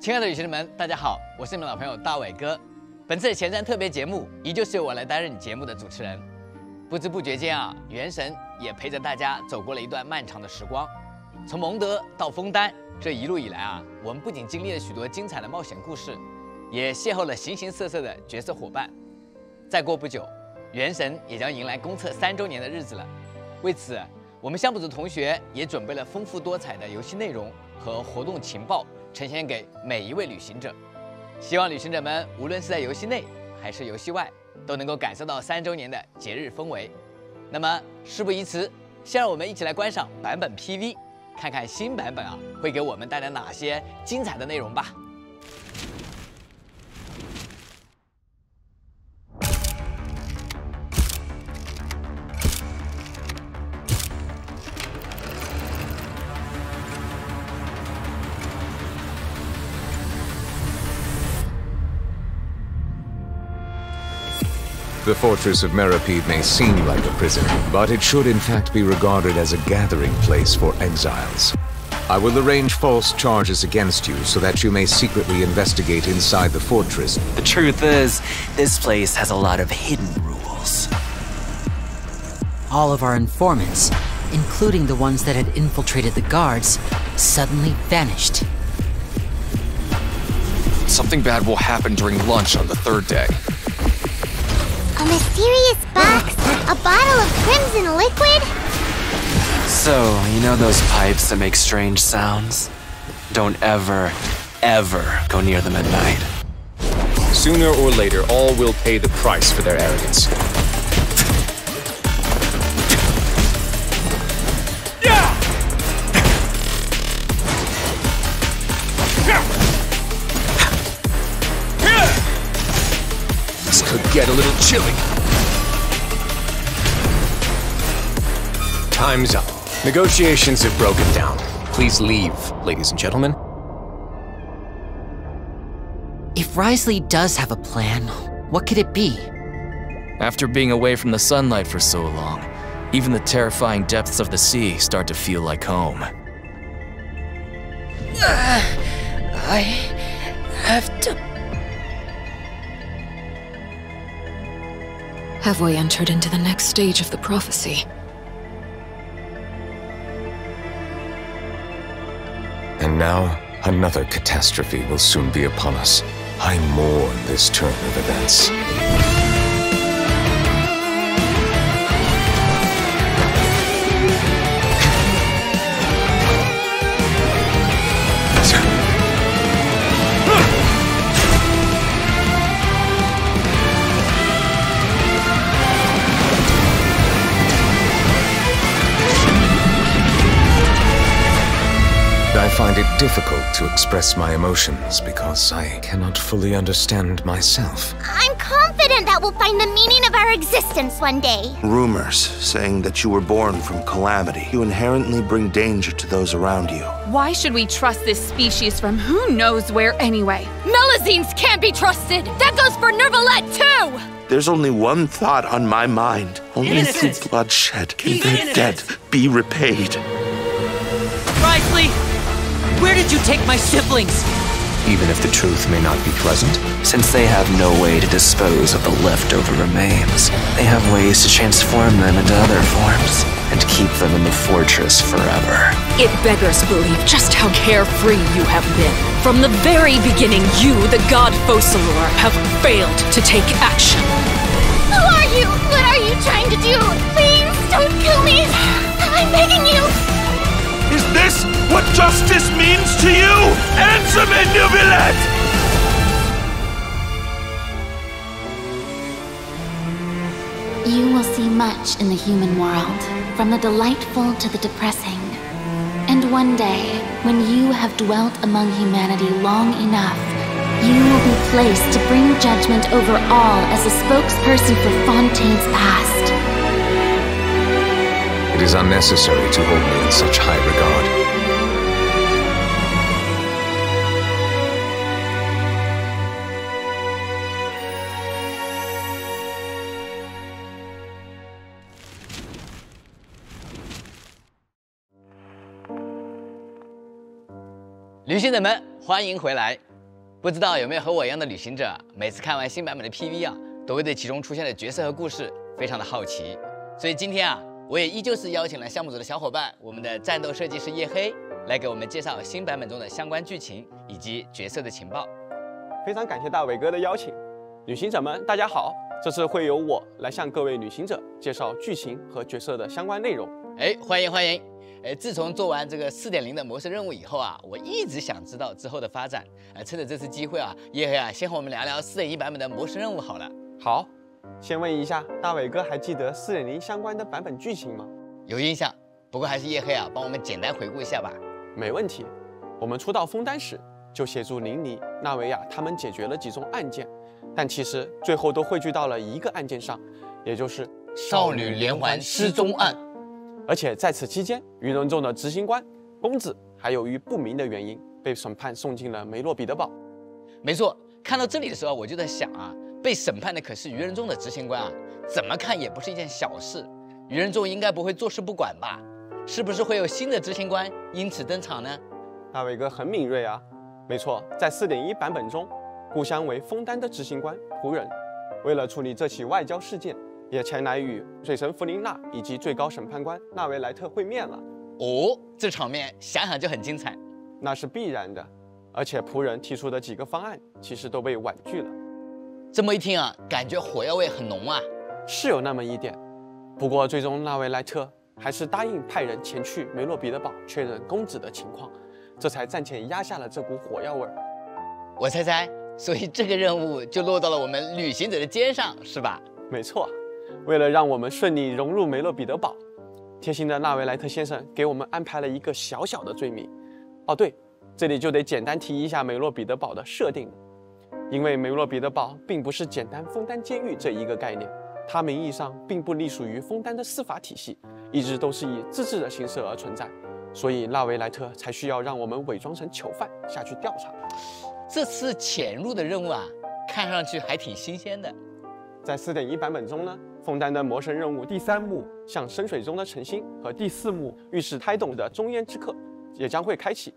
亲爱的旅行者们，大家好，我是你们老朋友大伟哥。本次前瞻特别节目，依旧是由我来担任节目的主持人。不知不觉间啊，元神也陪着大家走过了一段漫长的时光。从蒙德到枫丹，这一路以来啊，我们不仅经历了许多精彩的冒险故事，也邂逅了形形色色的角色伙伴。再过不久，元神也将迎来公测三周年的日子了。为此，我们项目组同学也准备了丰富多彩的游戏内容和活动情报，呈现给每一位旅行者。希望旅行者们无论是在游戏内还是游戏外，都能够感受到三周年的节日氛围。那么事不宜迟，先让我们一起来观赏版本 PV。看看新版本啊，会给我们带来哪些精彩的内容吧。The fortress of Meripede may seem like a prison, but it should in fact be regarded as a gathering place for exiles. I will arrange false charges against you so that you may secretly investigate inside the fortress. The truth is, this place has a lot of hidden rules. All of our informants, including the ones that had infiltrated the guards, suddenly vanished. Something bad will happen during lunch on the third day. A mysterious box? A bottle of crimson liquid? So, you know those pipes that make strange sounds? Don't ever, ever go near them at night. Sooner or later, all will pay the price for their arrogance. Could get a little chilly. Time's up. Negotiations have broken down. Please leave, ladies and gentlemen. If Risley does have a plan, what could it be? After being away from the sunlight for so long, even the terrifying depths of the sea start to feel like home. Uh, I have to. Have we entered into the next stage of the prophecy? And now, another catastrophe will soon be upon us. I mourn this turn of events. Find it difficult to express my emotions because I cannot fully understand myself. I'm confident that we'll find the meaning of our existence one day. Rumors saying that you were born from calamity. You inherently bring danger to those around you. Why should we trust this species from who knows where anyway? Melazines can't be trusted! That goes for Nervalette too! There's only one thought on my mind. Only Innocent. through bloodshed can their debt be repaid. Risley! Where did you take my siblings? Even if the truth may not be pleasant, since they have no way to dispose of the leftover remains, they have ways to transform them into other forms and keep them in the fortress forever. It beggars belief just how carefree you have been. From the very beginning, you, the god Focalor, have failed to take action. Who are you? What are you trying to do? Please don't kill me. I'm begging you. Is this what justice means to you? Answer me, Nubilet! You will see much in the human world, from the delightful to the depressing. And one day, when you have dwelt among humanity long enough, you will be placed to bring judgment over all as a spokesperson for Fontaine's past. It is unnecessary to hold me in such high regard. “行者们，欢迎回来！不知道有没有和我一样的旅行者，每次看完新版本的 PV 啊，都会对其中出现的角色和故事非常的好奇。所以今天啊，我也依旧是邀请了项目组的小伙伴，我们的战斗设计师叶黑，来给我们介绍新版本中的相关剧情以及角色的情报。非常感谢大伟哥的邀请，旅行者们大家好，这次会由我来向各位旅行者介绍剧情和角色的相关内容。哎，欢迎欢迎！哎，自从做完这个四点零的模式任务以后啊，我一直想知道之后的发展。哎，趁着这次机会啊，叶黑啊，先和我们聊聊四点一版本的模式任务好了。好，先问一下大伟哥，还记得四点零相关的版本剧情吗？有印象，不过还是叶黑啊，帮我们简单回顾一下吧。没问题，我们初到枫丹时就协助林尼、纳维亚他们解决了几宗案件，但其实最后都汇聚到了一个案件上，也就是少女连环失踪案。而且在此期间，愚人众的执行官公子还由于不明的原因被审判送进了梅洛彼得堡。没错，看到这里的时候，我就在想啊，被审判的可是愚人众的执行官啊，怎么看也不是一件小事。愚人众应该不会坐视不管吧？是不是会有新的执行官因此登场呢？大伟哥很敏锐啊。没错，在四点一版本中，故乡为枫丹的执行官仆人，为了处理这起外交事件。也前来与水神弗琳娜以及最高审判官纳维莱特会面了。哦，这场面想想就很精彩。那是必然的，而且仆人提出的几个方案其实都被婉拒了。这么一听啊，感觉火药味很浓啊。是有那么一点，不过最终纳维莱特还是答应派人前去梅洛彼得堡确认公子的情况，这才暂且压下了这股火药味。我猜猜，所以这个任务就落到了我们旅行者的肩上，是吧？没错。为了让我们顺利融入梅洛彼得堡，贴心的纳维莱特先生给我们安排了一个小小的罪名。哦，对，这里就得简单提一下梅洛彼得堡的设定。因为梅洛彼得堡并不是简单枫丹监狱这一个概念，它名义上并不隶属于枫丹的司法体系，一直都是以自治的形式而存在，所以纳维莱特才需要让我们伪装成囚犯下去调查。这次潜入的任务啊，看上去还挺新鲜的。在四点一版本中呢？枫丹的魔神任务第三幕“向深水中的晨星”和第四幕“预示胎动的中烟之客”也将会开启。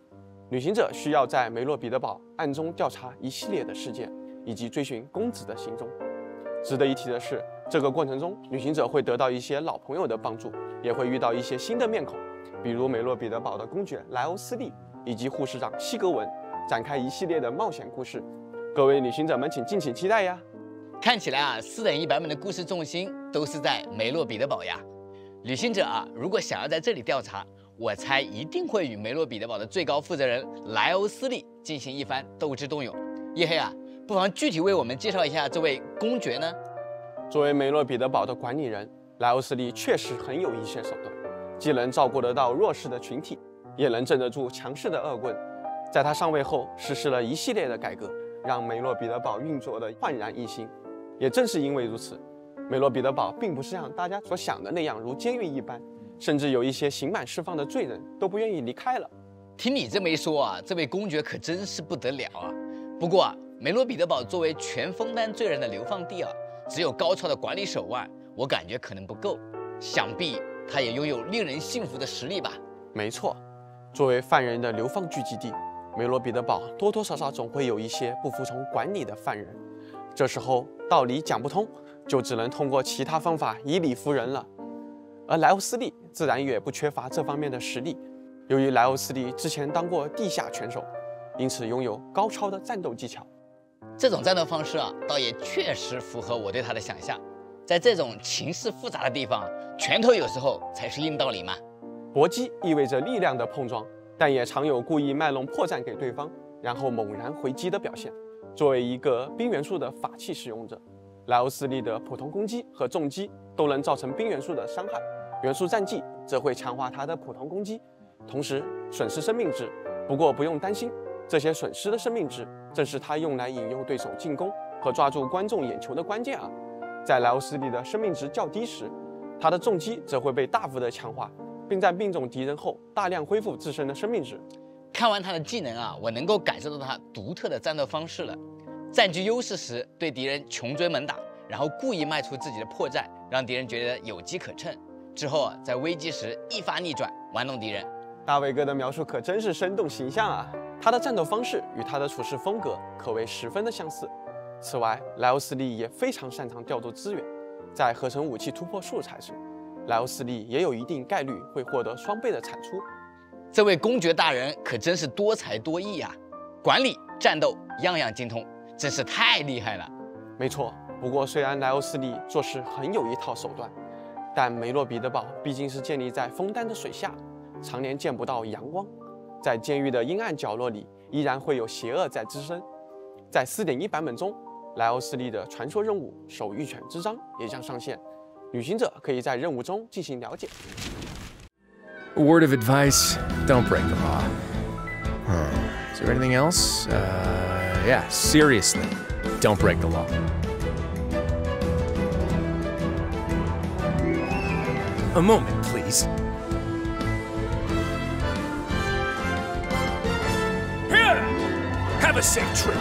旅行者需要在梅洛彼得堡暗中调查一系列的事件，以及追寻公子的行踪。值得一提的是，这个过程中，旅行者会得到一些老朋友的帮助，也会遇到一些新的面孔，比如梅洛彼得堡的公爵莱欧斯利以及护士长西格文，展开一系列的冒险故事。各位旅行者们，请敬请期待呀！看起来啊，四点一版本的故事重心都是在梅洛彼得堡呀。旅行者啊，如果想要在这里调查，我猜一定会与梅洛彼得堡的最高负责人莱欧斯利进行一番斗智斗勇。叶黑啊，不妨具体为我们介绍一下这位公爵呢？作为梅洛彼得堡的管理人，莱欧斯利确实很有一些手段，既能照顾得到弱势的群体，也能镇得住强势的恶棍。在他上位后，实施了一系列的改革，让梅洛彼得堡运作的焕然一新。也正是因为如此，梅洛彼得堡并不是像大家所想的那样如监狱一般，甚至有一些刑满释放的罪人都不愿意离开了。听你这么一说啊，这位公爵可真是不得了啊！不过啊，梅洛彼得堡作为全枫丹罪人的流放地啊，只有高超的管理手腕，我感觉可能不够。想必他也拥有令人信服的实力吧？没错，作为犯人的流放聚集地，梅洛彼得堡多多少少总会有一些不服从管理的犯人。这时候道理讲不通，就只能通过其他方法以理服人了。而莱欧斯利自然也不缺乏这方面的实力。由于莱欧斯利之前当过地下拳手，因此拥有高超的战斗技巧。这种战斗方式啊，倒也确实符合我对他的想象。在这种情势复杂的地方，拳头有时候才是硬道理嘛。搏击意味着力量的碰撞，但也常有故意卖弄破绽给对方，然后猛然回击的表现。作为一个冰元素的法器使用者，莱欧斯利的普通攻击和重击都能造成冰元素的伤害，元素战技则会强化他的普通攻击，同时损失生命值。不过不用担心，这些损失的生命值正是他用来引诱对手进攻和抓住观众眼球的关键啊！在莱欧斯利的生命值较低时，他的重击则会被大幅的强化，并在命中敌人后大量恢复自身的生命值。看完他的技能啊，我能够感受到他独特的战斗方式了。占据优势时对敌人穷追猛打，然后故意卖出自己的破绽，让敌人觉得有机可乘。之后啊在危机时一发逆转，玩弄敌人。大卫哥的描述可真是生动形象啊！他的战斗方式与他的处事风格可谓十分的相似。此外，莱欧斯利也非常擅长调度资源，在合成武器突破素材时，莱欧斯利也有一定概率会获得双倍的产出。这位公爵大人可真是多才多艺呀，管理、战斗样样精通，真是太厉害了。没错，不过虽然莱欧斯利做事很有一套手段，但梅洛彼得堡毕竟是建立在枫丹的水下，常年见不到阳光，在监狱的阴暗角落里，依然会有邪恶在滋生。在四点一版本中，莱欧斯利的传说任务“守御犬之章”也将上线，旅行者可以在任务中进行了解。A word of advice don't break the law. Huh. Is there anything else? Uh, yeah, seriously, don't break the law. A moment, please. Here! Have a safe trip.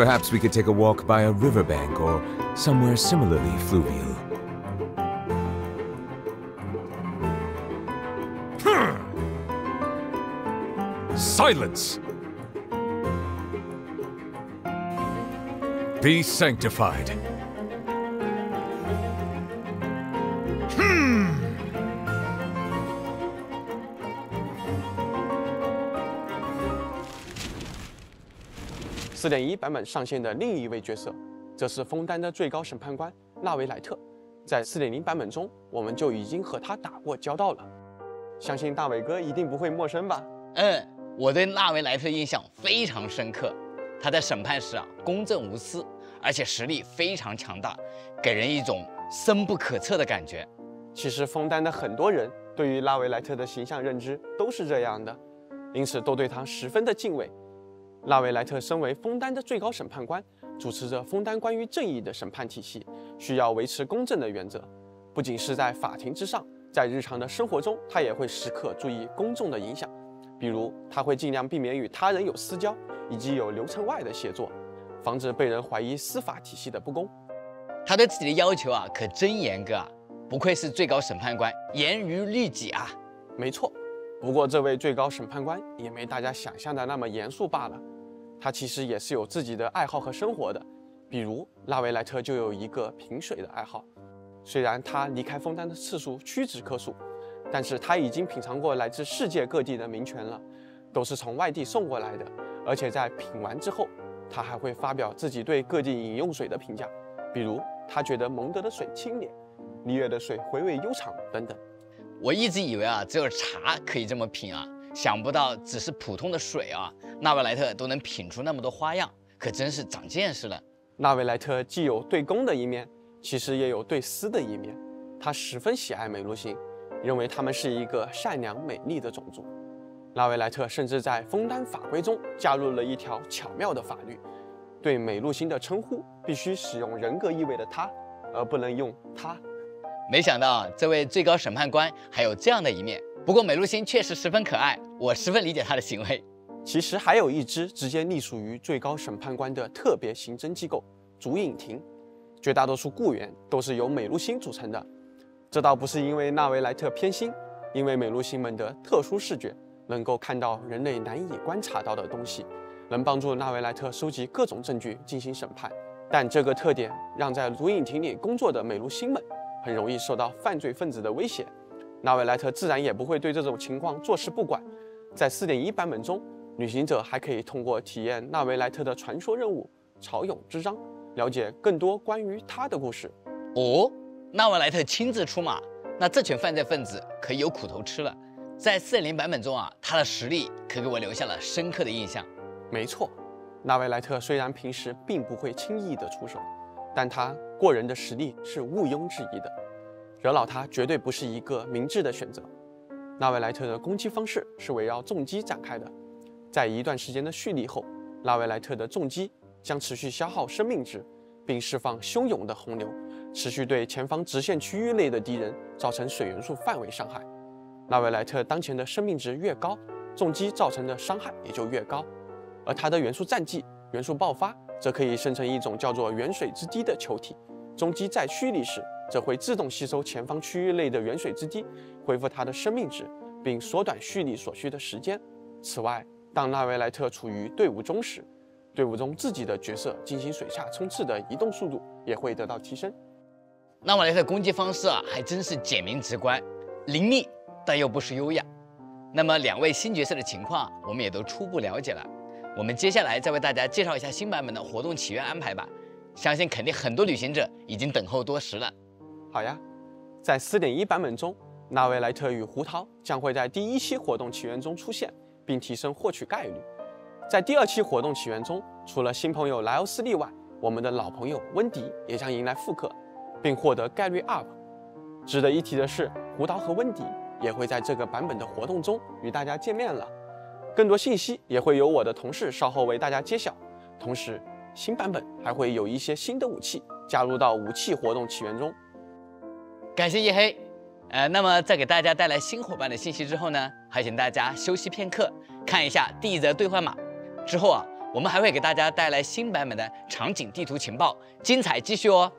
Perhaps we could take a walk by a riverbank or somewhere similarly fluvial. Hmm. Silence! Be sanctified. 4.1版本上线的另一位角色，则是枫丹的最高审判官纳维莱特。在4.0版本中，我们就已经和他打过交道了，相信大伟哥一定不会陌生吧？嗯，我对纳维莱特印象非常深刻。他在审判时啊，公正无私，而且实力非常强大，给人一种深不可测的感觉。其实枫丹的很多人对于纳维莱特的形象认知都是这样的，因此都对他十分的敬畏。拉维莱特身为枫丹的最高审判官，主持着枫丹关于正义的审判体系，需要维持公正的原则。不仅是在法庭之上，在日常的生活中，他也会时刻注意公众的影响。比如，他会尽量避免与他人有私交，以及有流程外的协作，防止被人怀疑司法体系的不公。他对自己的要求啊，可真严格啊！不愧是最高审判官，严于律己啊！没错，不过这位最高审判官也没大家想象的那么严肃罢了。他其实也是有自己的爱好和生活的，比如拉维莱特就有一个品水的爱好。虽然他离开枫丹的次数屈指可数，但是他已经品尝过来自世界各地的名泉了，都是从外地送过来的。而且在品完之后，他还会发表自己对各地饮用水的评价，比如他觉得蒙德的水清廉，里约的水回味悠长等等。我一直以为啊，只有茶可以这么品啊，想不到只是普通的水啊，纳维莱特都能品出那么多花样，可真是长见识了。纳维莱特既有对公的一面，其实也有对私的一面。他十分喜爱美露星，认为他们是一个善良美丽的种族。纳维莱特甚至在枫丹法规中加入了一条巧妙的法律，对美露星的称呼必须使用人格意味的“他”，而不能用“他”。没想到这位最高审判官还有这样的一面。不过美露星确实十分可爱，我十分理解他的行为。其实还有一支直接隶属于最高审判官的特别刑侦机构——竹影庭，绝大多数雇员都是由美露星组成的。这倒不是因为纳维莱特偏心，因为美露星们的特殊视觉能够看到人类难以观察到的东西，能帮助纳维莱特收集各种证据进行审判。但这个特点让在竹影庭里工作的美露星们很容易受到犯罪分子的威胁。纳维莱特自然也不会对这种情况坐视不管。在4.1版本中，旅行者还可以通过体验纳维莱特的传说任务“潮涌之章”，了解更多关于他的故事。哦，纳维莱特亲自出马，那这群犯罪分子可以有苦头吃了。在4.0版本中啊，他的实力可给我留下了深刻的印象。没错，纳维莱特虽然平时并不会轻易的出手，但他过人的实力是毋庸置疑的。惹恼他绝对不是一个明智的选择。纳维莱特的攻击方式是围绕重击展开的，在一段时间的蓄力后，纳维莱特的重击将持续消耗生命值，并释放汹涌的洪流，持续对前方直线区域内的敌人造成水元素范围伤害。纳维莱特当前的生命值越高，重击造成的伤害也就越高，而他的元素战技元素爆发则可以生成一种叫做远水之滴的球体，重击在蓄力时这会自动吸收前方区域内的远水之滴，恢复它的生命值，并缩短蓄力所需的时间。此外，当纳维莱特处于队伍中时，队伍中自己的角色进行水下冲刺的移动速度也会得到提升。纳维莱特攻击方式啊，还真是简明直观，凌厉但又不失优雅。那么两位新角色的情况，我们也都初步了解了。我们接下来再为大家介绍一下新版本的活动起源安排吧。相信肯定很多旅行者已经等候多时了。好呀，在4.1版本中，纳维莱特与胡桃将会在第一期活动起源中出现，并提升获取概率。在第二期活动起源中，除了新朋友莱欧斯利外，我们的老朋友温迪也将迎来复刻，并获得概率 up。值得一提的是，胡桃和温迪也会在这个版本的活动中与大家见面了。更多信息也会由我的同事稍后为大家揭晓。同时，新版本还会有一些新的武器加入到武器活动起源中。感谢夜黑。呃，那么在给大家带来新伙伴的信息之后呢，还请大家休息片刻，看一下第一则兑换码。之后啊，我们还会给大家带来新版本的场景地图情报，精彩继续哦。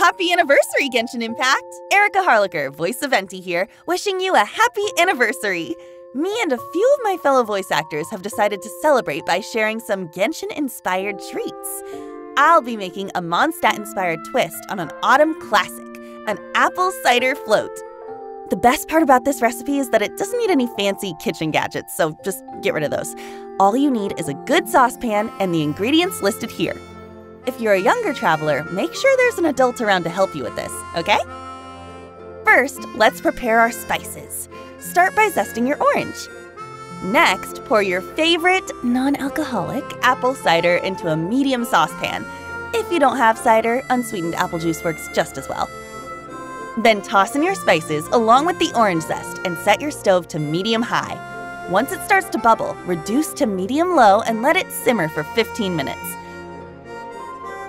Happy anniversary, Genshin Impact! Erica Harlicker, voice of Venti here, wishing you a happy anniversary! Me and a few of my fellow voice actors have decided to celebrate by sharing some Genshin inspired treats. I'll be making a Mondstadt inspired twist on an autumn classic, an apple cider float. The best part about this recipe is that it doesn't need any fancy kitchen gadgets, so just get rid of those. All you need is a good saucepan and the ingredients listed here. If you're a younger traveler, make sure there's an adult around to help you with this, okay? First, let's prepare our spices. Start by zesting your orange. Next, pour your favorite non alcoholic apple cider into a medium saucepan. If you don't have cider, unsweetened apple juice works just as well. Then toss in your spices along with the orange zest and set your stove to medium high. Once it starts to bubble, reduce to medium low and let it simmer for 15 minutes.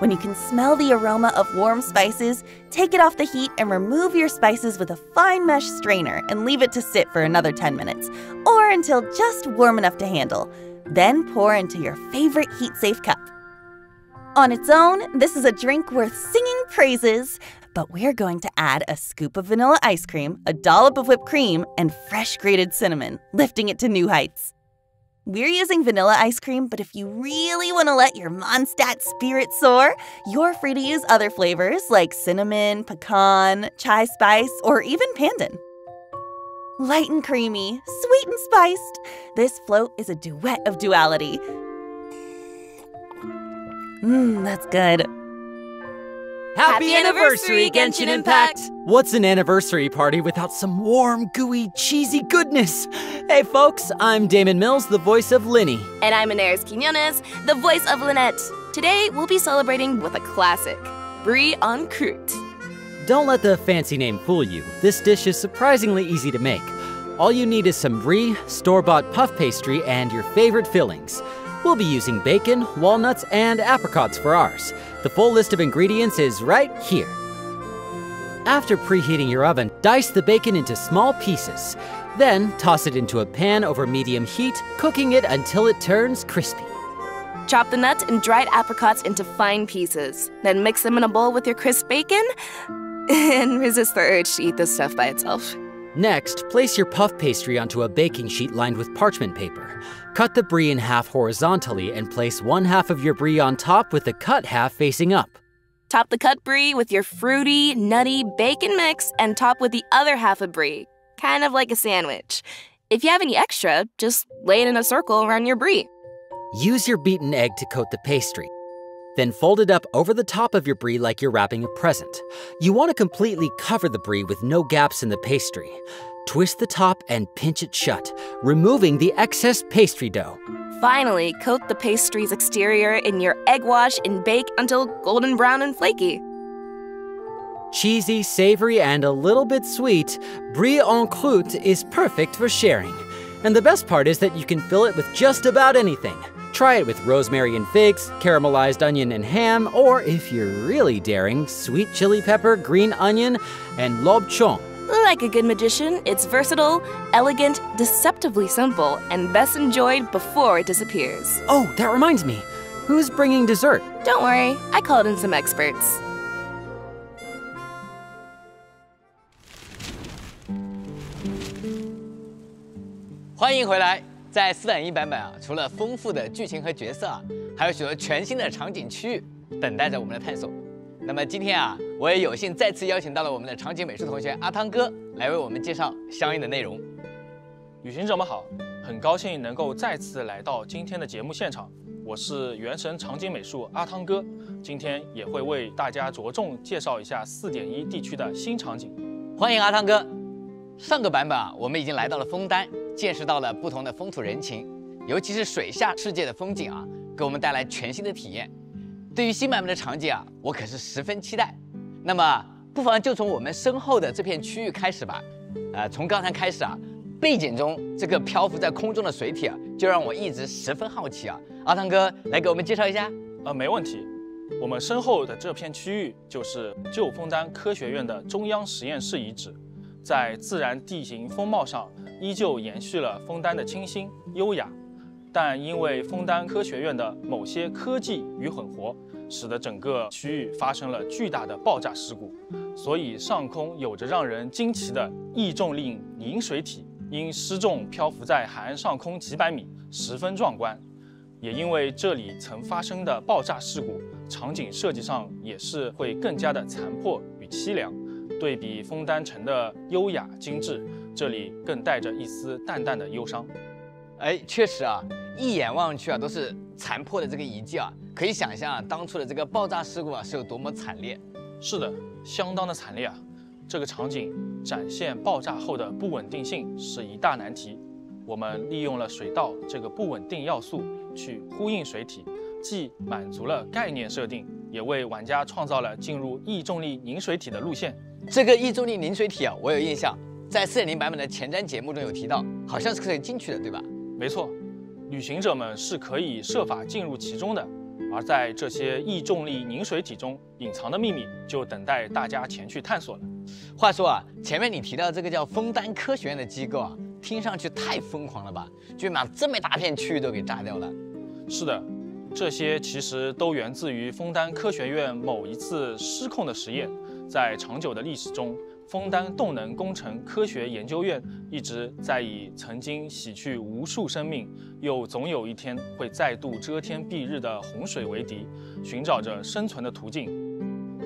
When you can smell the aroma of warm spices, take it off the heat and remove your spices with a fine mesh strainer and leave it to sit for another 10 minutes, or until just warm enough to handle. Then pour into your favorite heat safe cup. On its own, this is a drink worth singing praises, but we're going to add a scoop of vanilla ice cream, a dollop of whipped cream, and fresh grated cinnamon, lifting it to new heights. We're using vanilla ice cream, but if you really want to let your Mondstadt spirit soar, you're free to use other flavors like cinnamon, pecan, chai spice, or even pandan. Light and creamy, sweet and spiced, this float is a duet of duality. Mmm, that's good. Happy anniversary, Genshin Impact! What's an anniversary party without some warm, gooey, cheesy goodness? Hey folks, I'm Damon Mills, the voice of Linny. And I'm Inaris Quinones, the voice of Lynette. Today, we'll be celebrating with a classic, Brie en croûte. Don't let the fancy name fool you. This dish is surprisingly easy to make. All you need is some brie, store-bought puff pastry, and your favorite fillings. We'll be using bacon, walnuts, and apricots for ours. The full list of ingredients is right here. After preheating your oven, dice the bacon into small pieces. Then toss it into a pan over medium heat, cooking it until it turns crispy. Chop the nuts and dried apricots into fine pieces. Then mix them in a bowl with your crisp bacon and resist the urge to eat this stuff by itself. Next, place your puff pastry onto a baking sheet lined with parchment paper. Cut the brie in half horizontally and place one half of your brie on top with the cut half facing up. Top the cut brie with your fruity, nutty bacon mix and top with the other half of brie, kind of like a sandwich. If you have any extra, just lay it in a circle around your brie. Use your beaten egg to coat the pastry. Then fold it up over the top of your brie like you're wrapping a present. You want to completely cover the brie with no gaps in the pastry. Twist the top and pinch it shut, removing the excess pastry dough. Finally, coat the pastry's exterior in your egg wash and bake until golden brown and flaky. Cheesy, savory, and a little bit sweet, brie en croûte is perfect for sharing. And the best part is that you can fill it with just about anything. Try it with rosemary and figs, caramelized onion and ham, or if you're really daring, sweet chili pepper, green onion, and lobchon. Like a good magician, it's versatile, elegant, deceptively simple, and best enjoyed before it disappears. Oh, that reminds me. Who's bringing dessert? Don't worry, I called in some experts. 欢迎回来！在四点一版本啊，除了丰富的剧情和角色啊，还有许多全新的场景区域等待着我们的探索。 那么今天啊，我也有幸再次邀请到了我们的场景美术同学阿汤哥来为我们介绍相应的内容。旅行者们好，很高兴能够再次来到今天的节目现场。我是原神场景美术阿汤哥，今天也会为大家着重介绍一下四点一地区的新场景。欢迎阿汤哥。上个版本啊，我们已经来到了枫丹，见识到了不同的风土人情，尤其是水下世界的风景啊，给我们带来全新的体验。对于新版本的场景啊，我可是十分期待。那么，不妨就从我们身后的这片区域开始吧。呃，从刚才开始啊，背景中这个漂浮在空中的水体啊，就让我一直十分好奇啊。阿汤哥来给我们介绍一下。呃，没问题。我们身后的这片区域就是旧枫丹科学院的中央实验室遗址。在自然地形风貌上，依旧延续了枫丹的清新优雅，但因为枫丹科学院的某些科技与狠活，使得整个区域发生了巨大的爆炸事故，所以上空有着让人惊奇的异重力凝水体，因失重漂浮在海岸上空几百米，十分壮观。也因为这里曾发生的爆炸事故，场景设计上也是会更加的残破与凄凉。对比枫丹城的优雅精致，这里更带着一丝淡淡的忧伤。哎，确实啊，一眼望去啊，都是残破的这个遗迹啊，可以想象啊，当初的这个爆炸事故啊是有多么惨烈。是的，相当的惨烈啊。这个场景展现爆炸后的不稳定性是一大难题。我们利用了水道这个不稳定要素去呼应水体，既满足了概念设定，也为玩家创造了进入异重力凝水体的路线。这个异重力凝水体啊，我有印象，在四点零版本的前瞻节目中有提到，好像是可以进去的，对吧？没错，旅行者们是可以设法进入其中的。而在这些异重力凝水体中隐藏的秘密，就等待大家前去探索了。话说啊，前面你提到这个叫枫丹科学院的机构啊，听上去太疯狂了吧？居然把这么大片区域都给炸掉了。是的，这些其实都源自于枫丹科学院某一次失控的实验。在长久的历史中，枫丹动能工程科学研究院一直在以曾经洗去无数生命，又总有一天会再度遮天蔽日的洪水为敌，寻找着生存的途径。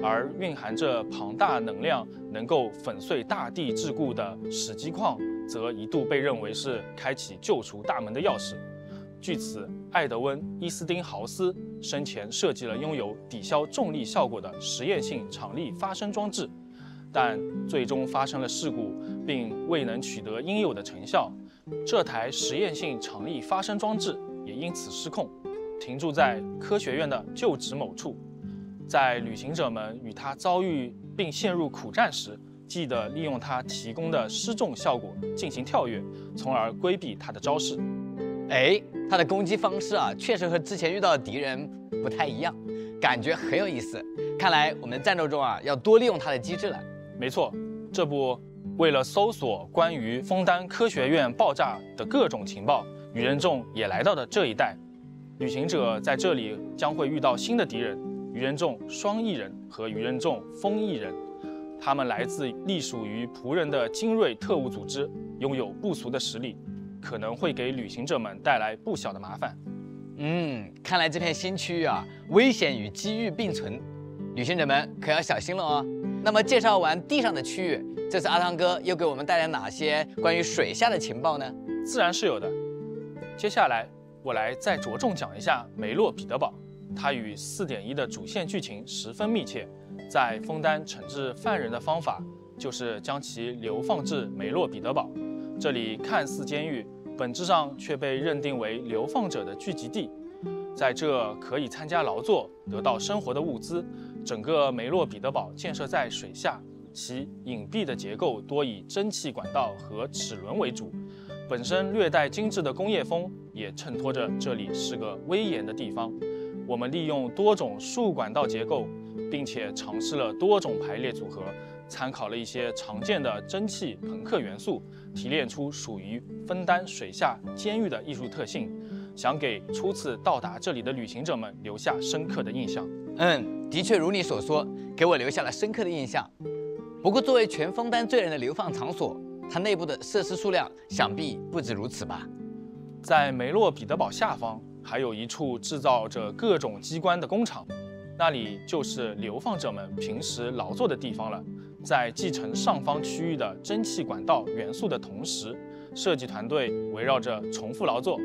而蕴含着庞大能量、能够粉碎大地桎梏的史基矿，则一度被认为是开启救赎大门的钥匙。据此，艾德温·伊斯丁豪斯生前设计了拥有抵消重力效果的实验性场力发生装置，但最终发生了事故，并未能取得应有的成效。这台实验性场力发生装置也因此失控，停驻在科学院的旧址某处。在旅行者们与它遭遇并陷入苦战时，记得利用它提供的失重效果进行跳跃，从而规避它的招式。哎，它的攻击方式啊，确实和之前遇到的敌人不太一样，感觉很有意思。看来我们战斗中啊，要多利用它的机制了。没错，这不，为了搜索关于枫丹科学院爆炸的各种情报，愚人众也来到了这一带。旅行者在这里将会遇到新的敌人——愚人众双翼人和愚人众风翼人。他们来自隶属于仆人的精锐特务组织，拥有不俗的实力。可能会给旅行者们带来不小的麻烦。嗯，看来这片新区域啊，危险与机遇并存，旅行者们可要小心了哦。那么介绍完地上的区域，这次阿汤哥又给我们带来哪些关于水下的情报呢？自然是有的。接下来我来再着重讲一下梅洛彼得堡，它与四点一的主线剧情十分密切。在枫丹惩治犯人的方法，就是将其流放至梅洛彼得堡。这里看似监狱，本质上却被认定为流放者的聚集地。在这可以参加劳作、得到生活的物资。整个梅洛彼得堡建设在水下，其隐蔽的结构多以蒸汽管道和齿轮为主。本身略带精致的工业风也衬托着这里是个威严的地方。我们利用多种竖管道结构，并且尝试了多种排列组合。参考了一些常见的蒸汽朋克元素，提炼出属于枫丹水下监狱的艺术特性，想给初次到达这里的旅行者们留下深刻的印象。嗯，的确如你所说，给我留下了深刻的印象。不过，作为全枫丹罪人的流放场所，它内部的设施数量想必不止如此吧？在梅洛彼得堡下方，还有一处制造着各种机关的工厂，那里就是流放者们平时劳作的地方了。在继承上方区域的蒸汽管道元素的同时，设计团队围绕着重复劳作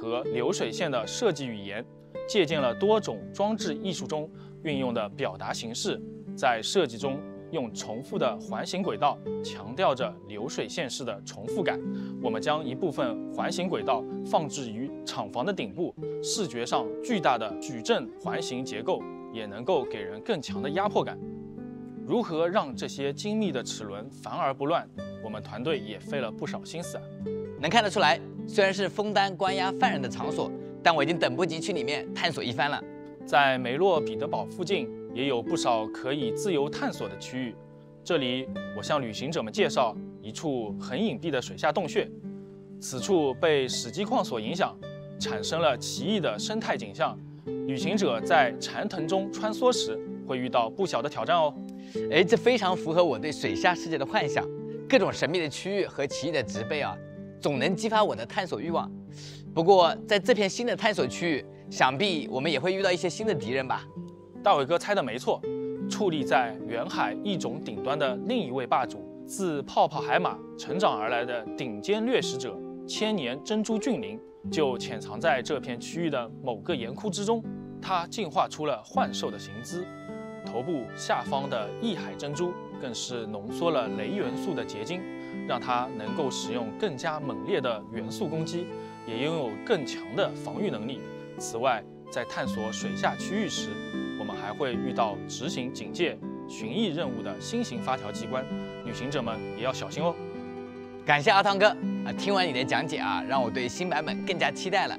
和流水线的设计语言，借鉴了多种装置艺术中运用的表达形式，在设计中用重复的环形轨道强调着流水线式的重复感。我们将一部分环形轨道放置于厂房的顶部，视觉上巨大的矩阵环形结构也能够给人更强的压迫感。如何让这些精密的齿轮繁而不乱？我们团队也费了不少心思啊。能看得出来，虽然是枫丹关押犯人的场所，但我已经等不及去里面探索一番了。在梅洛彼得堡附近也有不少可以自由探索的区域。这里，我向旅行者们介绍一处很隐蔽的水下洞穴。此处被史基矿所影响，产生了奇异的生态景象。旅行者在蝉藤中穿梭时，会遇到不小的挑战哦。哎，这非常符合我对水下世界的幻想，各种神秘的区域和奇异的植被啊，总能激发我的探索欲望。不过，在这片新的探索区域，想必我们也会遇到一些新的敌人吧？大伟哥猜的没错，矗立在远海异种顶端的另一位霸主，自泡泡海马成长而来的顶尖掠食者千年珍珠峻灵，就潜藏在这片区域的某个岩窟之中。它进化出了幻兽的形姿。头部下方的异海珍珠更是浓缩了雷元素的结晶，让它能够使用更加猛烈的元素攻击，也拥有更强的防御能力。此外，在探索水下区域时，我们还会遇到执行警戒、巡弋任务的新型发条机关，旅行者们也要小心哦。感谢阿汤哥啊！听完你的讲解啊，让我对新版本更加期待了。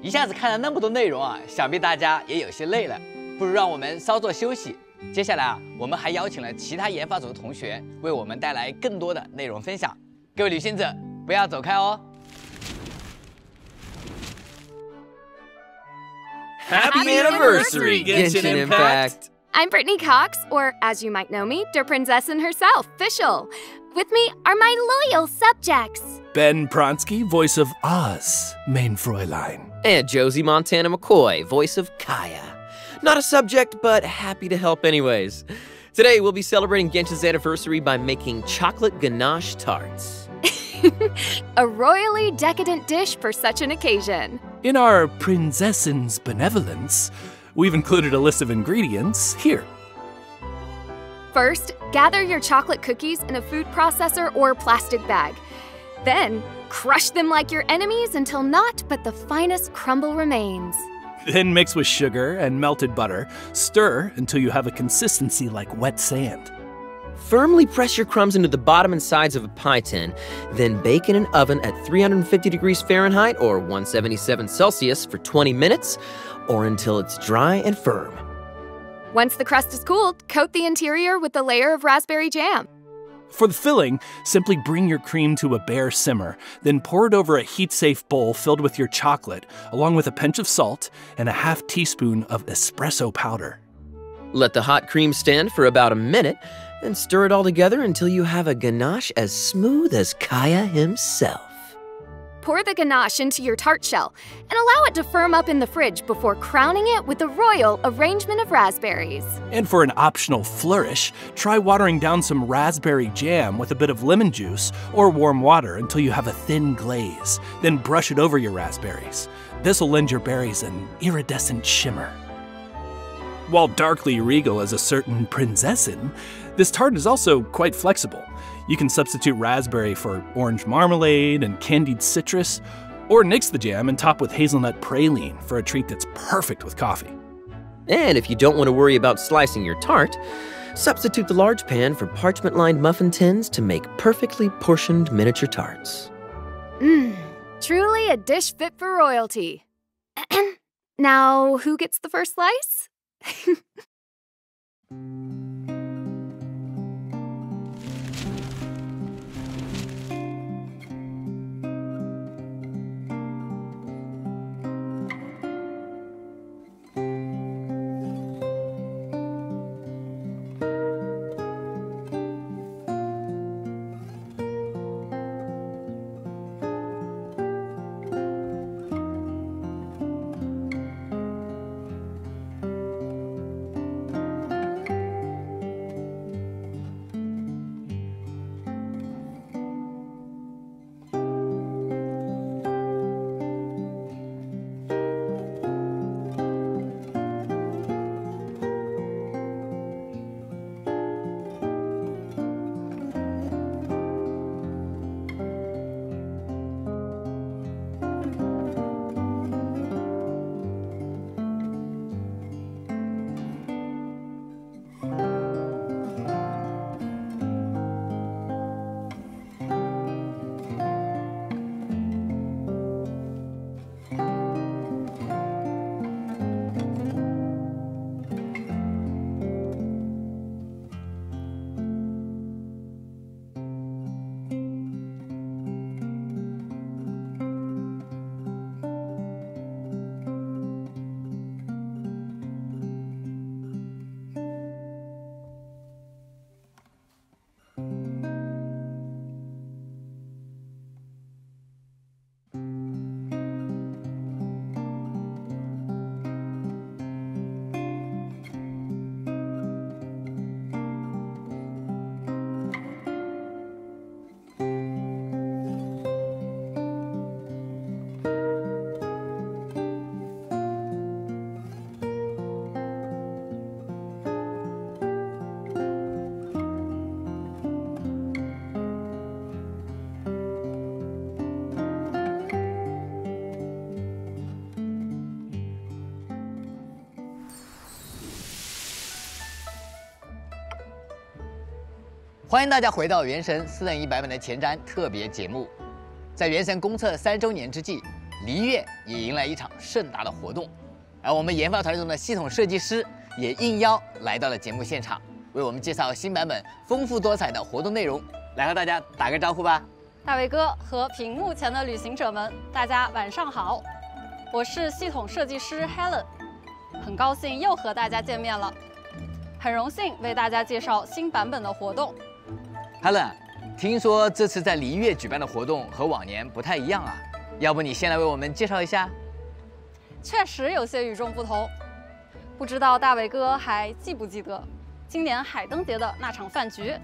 一下子看了那么多内容啊，想必大家也有些累了，不如让我们稍作休息。接下来啊，我们还邀请了其他研发组的同学为我们带来更多的内容分享。各位旅行者，不要走开哦！Happy anniversary, Genshin Impact! I'm Brittany Cox, or as you might know me, Der Prinzessin herself, Fischl. With me are my loyal subjects. Ben Pronsky, voice of Oz, main Fräulein. And Josie Montana McCoy, voice of Kaya. Not a subject, but happy to help anyways. Today, we'll be celebrating Genshin's anniversary by making chocolate ganache tarts. a royally decadent dish for such an occasion. In our Princessen's benevolence, we've included a list of ingredients here. First, gather your chocolate cookies in a food processor or plastic bag. Then, crush them like your enemies until naught but the finest crumble remains. Then mix with sugar and melted butter. Stir until you have a consistency like wet sand. Firmly press your crumbs into the bottom and sides of a pie tin, then bake in an oven at 350 degrees Fahrenheit or 177 Celsius for 20 minutes or until it's dry and firm. Once the crust is cooled, coat the interior with a layer of raspberry jam. For the filling, simply bring your cream to a bare simmer, then pour it over a heat safe bowl filled with your chocolate, along with a pinch of salt and a half teaspoon of espresso powder. Let the hot cream stand for about a minute, then stir it all together until you have a ganache as smooth as Kaya himself. Pour the ganache into your tart shell and allow it to firm up in the fridge before crowning it with a royal arrangement of raspberries. And for an optional flourish, try watering down some raspberry jam with a bit of lemon juice or warm water until you have a thin glaze. Then brush it over your raspberries. This will lend your berries an iridescent shimmer. While darkly regal as a certain prinzessin, this tart is also quite flexible. You can substitute raspberry for orange marmalade and candied citrus, or nix the jam and top with hazelnut praline for a treat that's perfect with coffee. And if you don't want to worry about slicing your tart, substitute the large pan for parchment lined muffin tins to make perfectly portioned miniature tarts. Mmm, truly a dish fit for royalty. now, who gets the first slice? 欢迎大家回到《原神》四等一版本的前瞻特别节目。在《原神》公测三周年之际，璃月也迎来一场盛大的活动，而我们研发团队中的系统设计师也应邀来到了节目现场，为我们介绍新版本丰富多彩的活动内容。来和大家打个招呼吧。大伟哥和屏幕前的旅行者们，大家晚上好，我是系统设计师 Helen，很高兴又和大家见面了，很荣幸为大家介绍新版本的活动。Helen，听说这次在璃月举办的活动和往年不太一样啊，要不你先来为我们介绍一下？确实有些与众不同，不知道大伟哥还记不记得今年海灯节的那场饭局？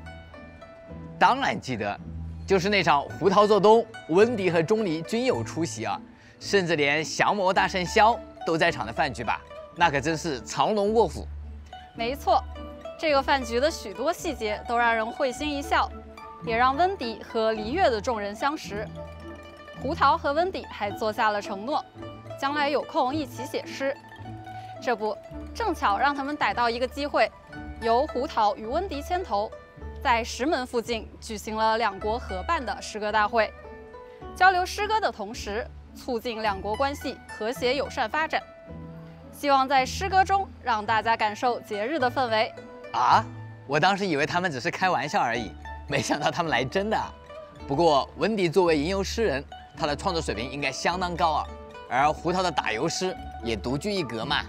当然记得，就是那场胡桃做东，温迪和钟离均有出席啊，甚至连降魔大圣萧都在场的饭局吧？那可真是藏龙卧虎。没错，这个饭局的许多细节都让人会心一笑，也让温迪和黎月的众人相识。胡桃和温迪还做下了承诺，将来有空一起写诗。这不，正巧让他们逮到一个机会，由胡桃与温迪牵头，在石门附近举行了两国合办的诗歌大会，交流诗歌的同时，促进两国关系和谐友善发展。希望在诗歌中让大家感受节日的氛围。啊，我当时以为他们只是开玩笑而已，没想到他们来真的。不过，温迪作为吟游诗人，他的创作水平应该相当高啊，而胡桃的打油诗也独具一格嘛。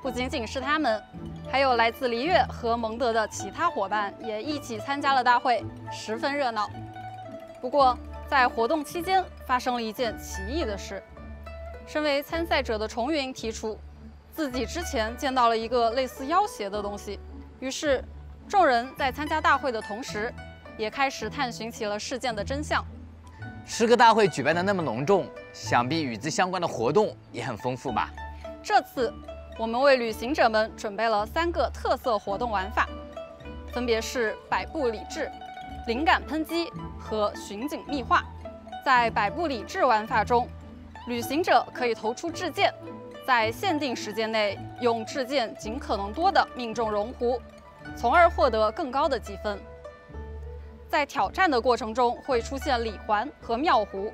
不仅仅是他们，还有来自璃月和蒙德的其他伙伴也一起参加了大会，十分热闹。不过，在活动期间发生了一件奇异的事。身为参赛者的重云提出，自己之前见到了一个类似妖邪的东西。于是，众人在参加大会的同时，也开始探寻起了事件的真相。诗歌大会举办的那么隆重，想必与之相关的活动也很丰富吧？这次。我们为旅行者们准备了三个特色活动玩法，分别是百步理智、灵感喷击和巡警密画。在百步理智玩法中，旅行者可以投出掷箭，在限定时间内用掷剑尽可能多的命中熔壶，从而获得更高的积分。在挑战的过程中会出现礼环和妙壶，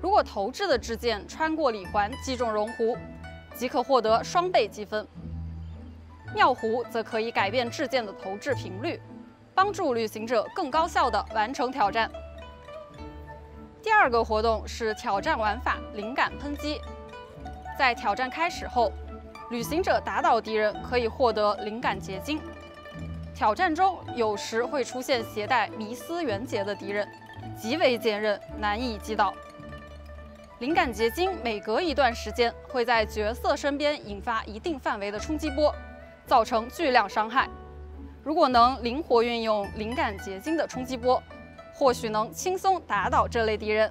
如果投掷的掷箭穿过礼环击中熔壶。即可获得双倍积分。妙壶则可以改变掷箭的投掷频率，帮助旅行者更高效地完成挑战。第二个活动是挑战玩法“灵感喷击”。在挑战开始后，旅行者打倒敌人可以获得灵感结晶。挑战中有时会出现携带迷思元结的敌人，极为坚韧，难以击倒。灵感结晶每隔一段时间会在角色身边引发一定范围的冲击波，造成巨量伤害。如果能灵活运用灵感结晶的冲击波，或许能轻松打倒这类敌人。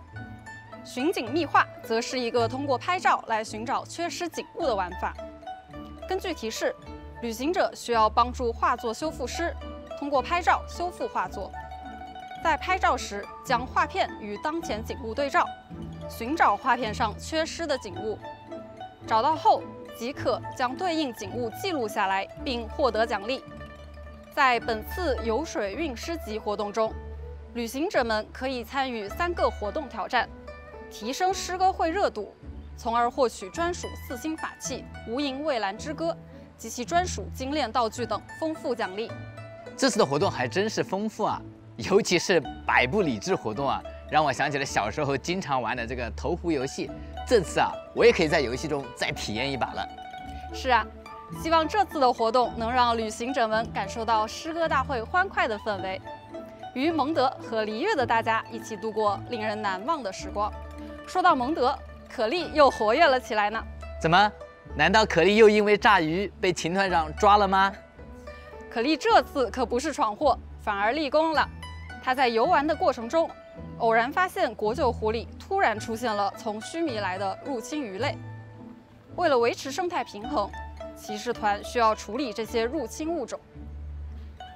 巡警密画则是一个通过拍照来寻找缺失景物的玩法。根据提示，旅行者需要帮助画作修复师通过拍照修复画作，在拍照时将画片与当前景物对照。寻找画片上缺失的景物，找到后即可将对应景物记录下来，并获得奖励。在本次游水运诗集活动中，旅行者们可以参与三个活动挑战，提升诗歌会热度，从而获取专属四星法器“无垠蔚蓝之歌”及其专属精炼道具等丰富奖励。这次的活动还真是丰富啊，尤其是百步理智活动啊。让我想起了小时候经常玩的这个投壶游戏，这次啊，我也可以在游戏中再体验一把了。是啊，希望这次的活动能让旅行者们感受到诗歌大会欢快的氛围，与蒙德和璃月的大家一起度过令人难忘的时光。说到蒙德，可莉又活跃了起来呢。怎么？难道可莉又因为炸鱼被秦团长抓了吗？可莉这次可不是闯祸，反而立功了。她在游玩的过程中。偶然发现国酒湖里突然出现了从须弥来的入侵鱼类，为了维持生态平衡，骑士团需要处理这些入侵物种。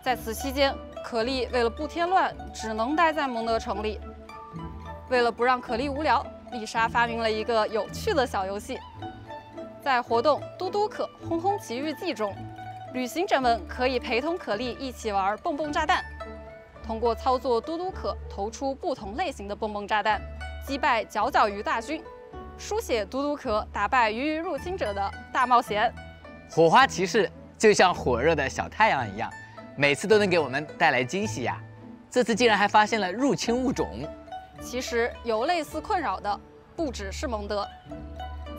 在此期间，可莉为了不添乱，只能待在蒙德城里。为了不让可莉无聊，丽莎发明了一个有趣的小游戏。在活动《嘟嘟可轰轰奇遇记》中，旅行者们可以陪同可莉一起玩蹦蹦炸弹。通过操作嘟嘟可投出不同类型的蹦蹦炸弹，击败角角鱼大军，书写嘟嘟可打败鱼鱼入侵者的大冒险。火花骑士就像火热的小太阳一样，每次都能给我们带来惊喜呀！这次竟然还发现了入侵物种。其实有类似困扰的不只是蒙德，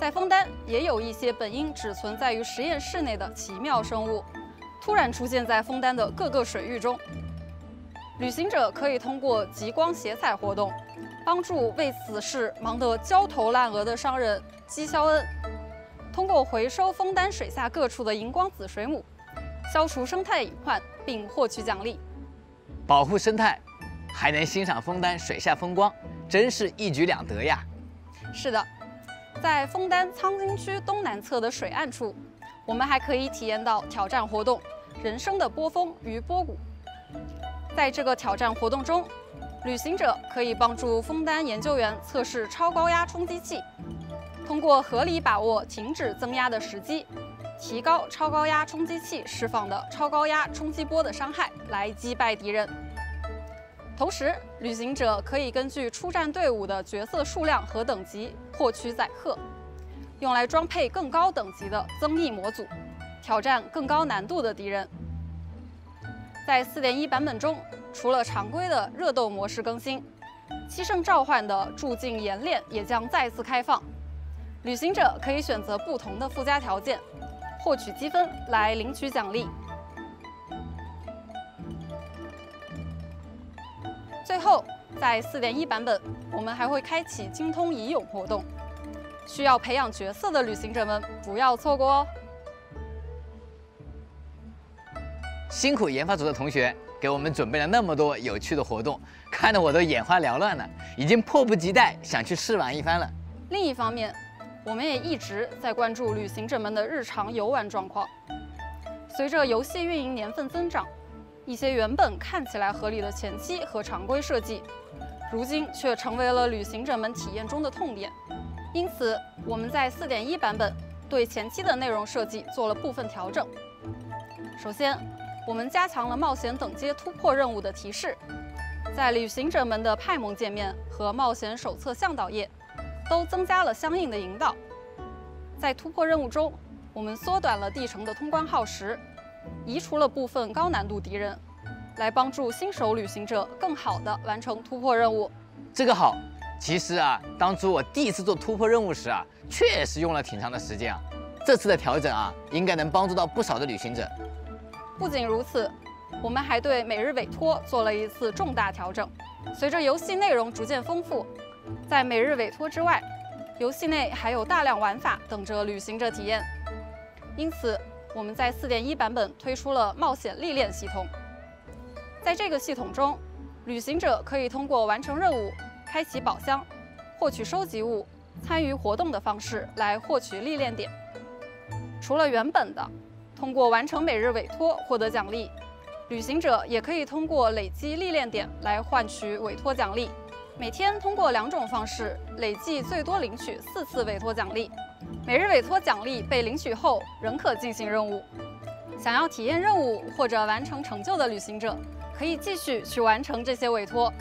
在枫丹也有一些本应只存在于实验室内的奇妙生物，突然出现在枫丹的各个水域中。旅行者可以通过极光斜彩活动，帮助为此事忙得焦头烂额的商人基肖恩，通过回收枫丹水下各处的荧光紫水母，消除生态隐患并获取奖励。保护生态，还能欣赏枫丹水下风光，真是一举两得呀！是的，在枫丹苍金区东南侧的水岸处，我们还可以体验到挑战活动——人生的波峰与波谷。在这个挑战活动中，旅行者可以帮助枫丹研究员测试超高压冲击器，通过合理把握停止增压的时机，提高超高压冲击器释放的超高压冲击波的伤害，来击败敌人。同时，旅行者可以根据出战队伍的角色数量和等级获取载荷，用来装配更高等级的增益模组，挑战更高难度的敌人。在4.1版本中，除了常规的热斗模式更新，七圣召唤的驻境演练也将再次开放。旅行者可以选择不同的附加条件，获取积分来领取奖励。最后，在4.1版本，我们还会开启精通乙勇活动，需要培养角色的旅行者们不要错过哦。辛苦研发组的同学给我们准备了那么多有趣的活动，看得我都眼花缭乱了，已经迫不及待想去试玩一番了。另一方面，我们也一直在关注旅行者们的日常游玩状况。随着游戏运营年份增长，一些原本看起来合理的前期和常规设计，如今却成为了旅行者们体验中的痛点。因此，我们在4.1版本对前期的内容设计做了部分调整。首先，我们加强了冒险等阶突破任务的提示，在旅行者们的派蒙界面和冒险手册向导页都增加了相应的引导。在突破任务中，我们缩短了地城的通关耗时。移除了部分高难度敌人，来帮助新手旅行者更好地完成突破任务。这个好，其实啊，当初我第一次做突破任务时啊，确实用了挺长的时间啊。这次的调整啊，应该能帮助到不少的旅行者。不仅如此，我们还对每日委托做了一次重大调整。随着游戏内容逐渐丰富，在每日委托之外，游戏内还有大量玩法等着旅行者体验。因此。我们在4.1版本推出了冒险历练系统，在这个系统中，旅行者可以通过完成任务、开启宝箱、获取收集物、参与活动的方式来获取历练点。除了原本的通过完成每日委托获得奖励，旅行者也可以通过累积历练点来换取委托奖励。每天通过两种方式累计最多领取四次委托奖励。每日委托奖励被领取后，仍可进行任务。想要体验任务或者完成成就的旅行者，可以继续去完成这些委托。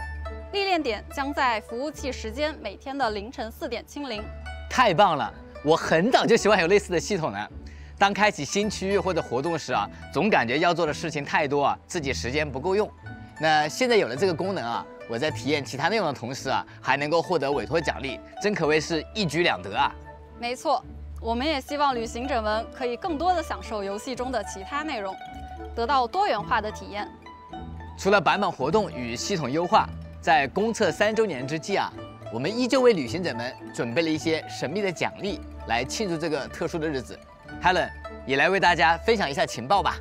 历练点将在服务器时间每天的凌晨四点清零。太棒了！我很早就喜欢有类似的系统呢。当开启新区域或者活动时啊，总感觉要做的事情太多啊，自己时间不够用。那现在有了这个功能啊，我在体验其他内容的同时啊，还能够获得委托奖励，真可谓是一举两得啊。没错，我们也希望旅行者们可以更多的享受游戏中的其他内容，得到多元化的体验。除了版本活动与系统优化，在公测三周年之际啊，我们依旧为旅行者们准备了一些神秘的奖励，来庆祝这个特殊的日子。Helen 也来为大家分享一下情报吧。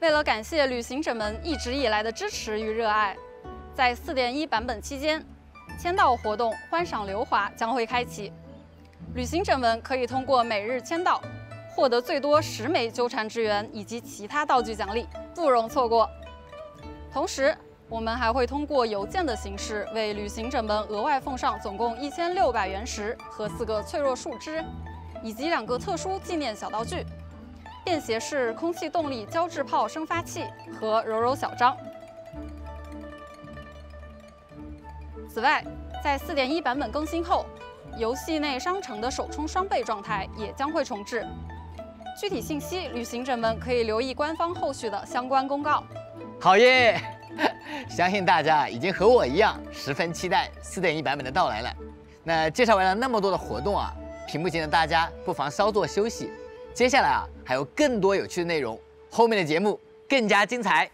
为了感谢旅行者们一直以来的支持与热爱，在4.1版本期间，签到活动“观赏流华”将会开启。旅行者们可以通过每日签到，获得最多十枚纠缠之源以及其他道具奖励，不容错过。同时，我们还会通过邮件的形式为旅行者们额外奉上总共一千六百原石和四个脆弱树枝，以及两个特殊纪念小道具：便携式空气动力胶质炮生发器和柔柔小章。此外，在4.1版本更新后。游戏内商城的首充双倍状态也将会重置，具体信息旅行者们可以留意官方后续的相关公告。好耶！相信大家已经和我一样十分期待4.1版本的到来了。那介绍完了那么多的活动啊，屏幕前的大家不妨稍作休息，接下来啊还有更多有趣的内容，后面的节目更加精彩。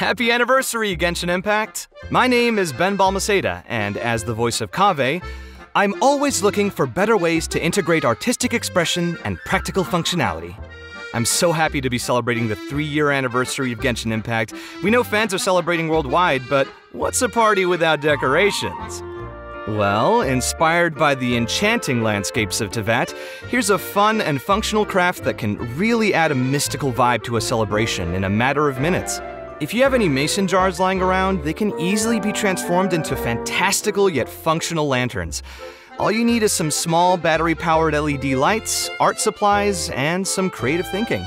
Happy anniversary, Genshin Impact! My name is Ben Balmaceda, and as the voice of Kave, I'm always looking for better ways to integrate artistic expression and practical functionality. I'm so happy to be celebrating the three year anniversary of Genshin Impact. We know fans are celebrating worldwide, but what's a party without decorations? Well, inspired by the enchanting landscapes of Tevat, here's a fun and functional craft that can really add a mystical vibe to a celebration in a matter of minutes. If you have any mason jars lying around, they can easily be transformed into fantastical yet functional lanterns. All you need is some small battery powered LED lights, art supplies, and some creative thinking.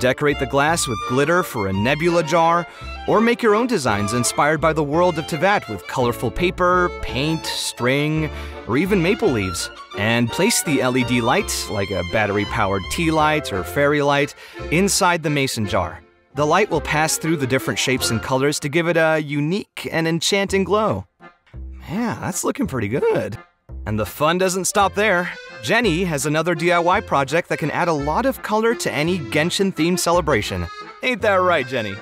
Decorate the glass with glitter for a nebula jar, or make your own designs inspired by the world of Tevat with colorful paper, paint, string, or even maple leaves. And place the LED light, like a battery powered tea light or fairy light, inside the mason jar. The light will pass through the different shapes and colors to give it a unique and enchanting glow. Yeah, that's looking pretty good. And the fun doesn't stop there. Jenny has another DIY project that can add a lot of color to any Genshin themed celebration. Ain't that right, Jenny?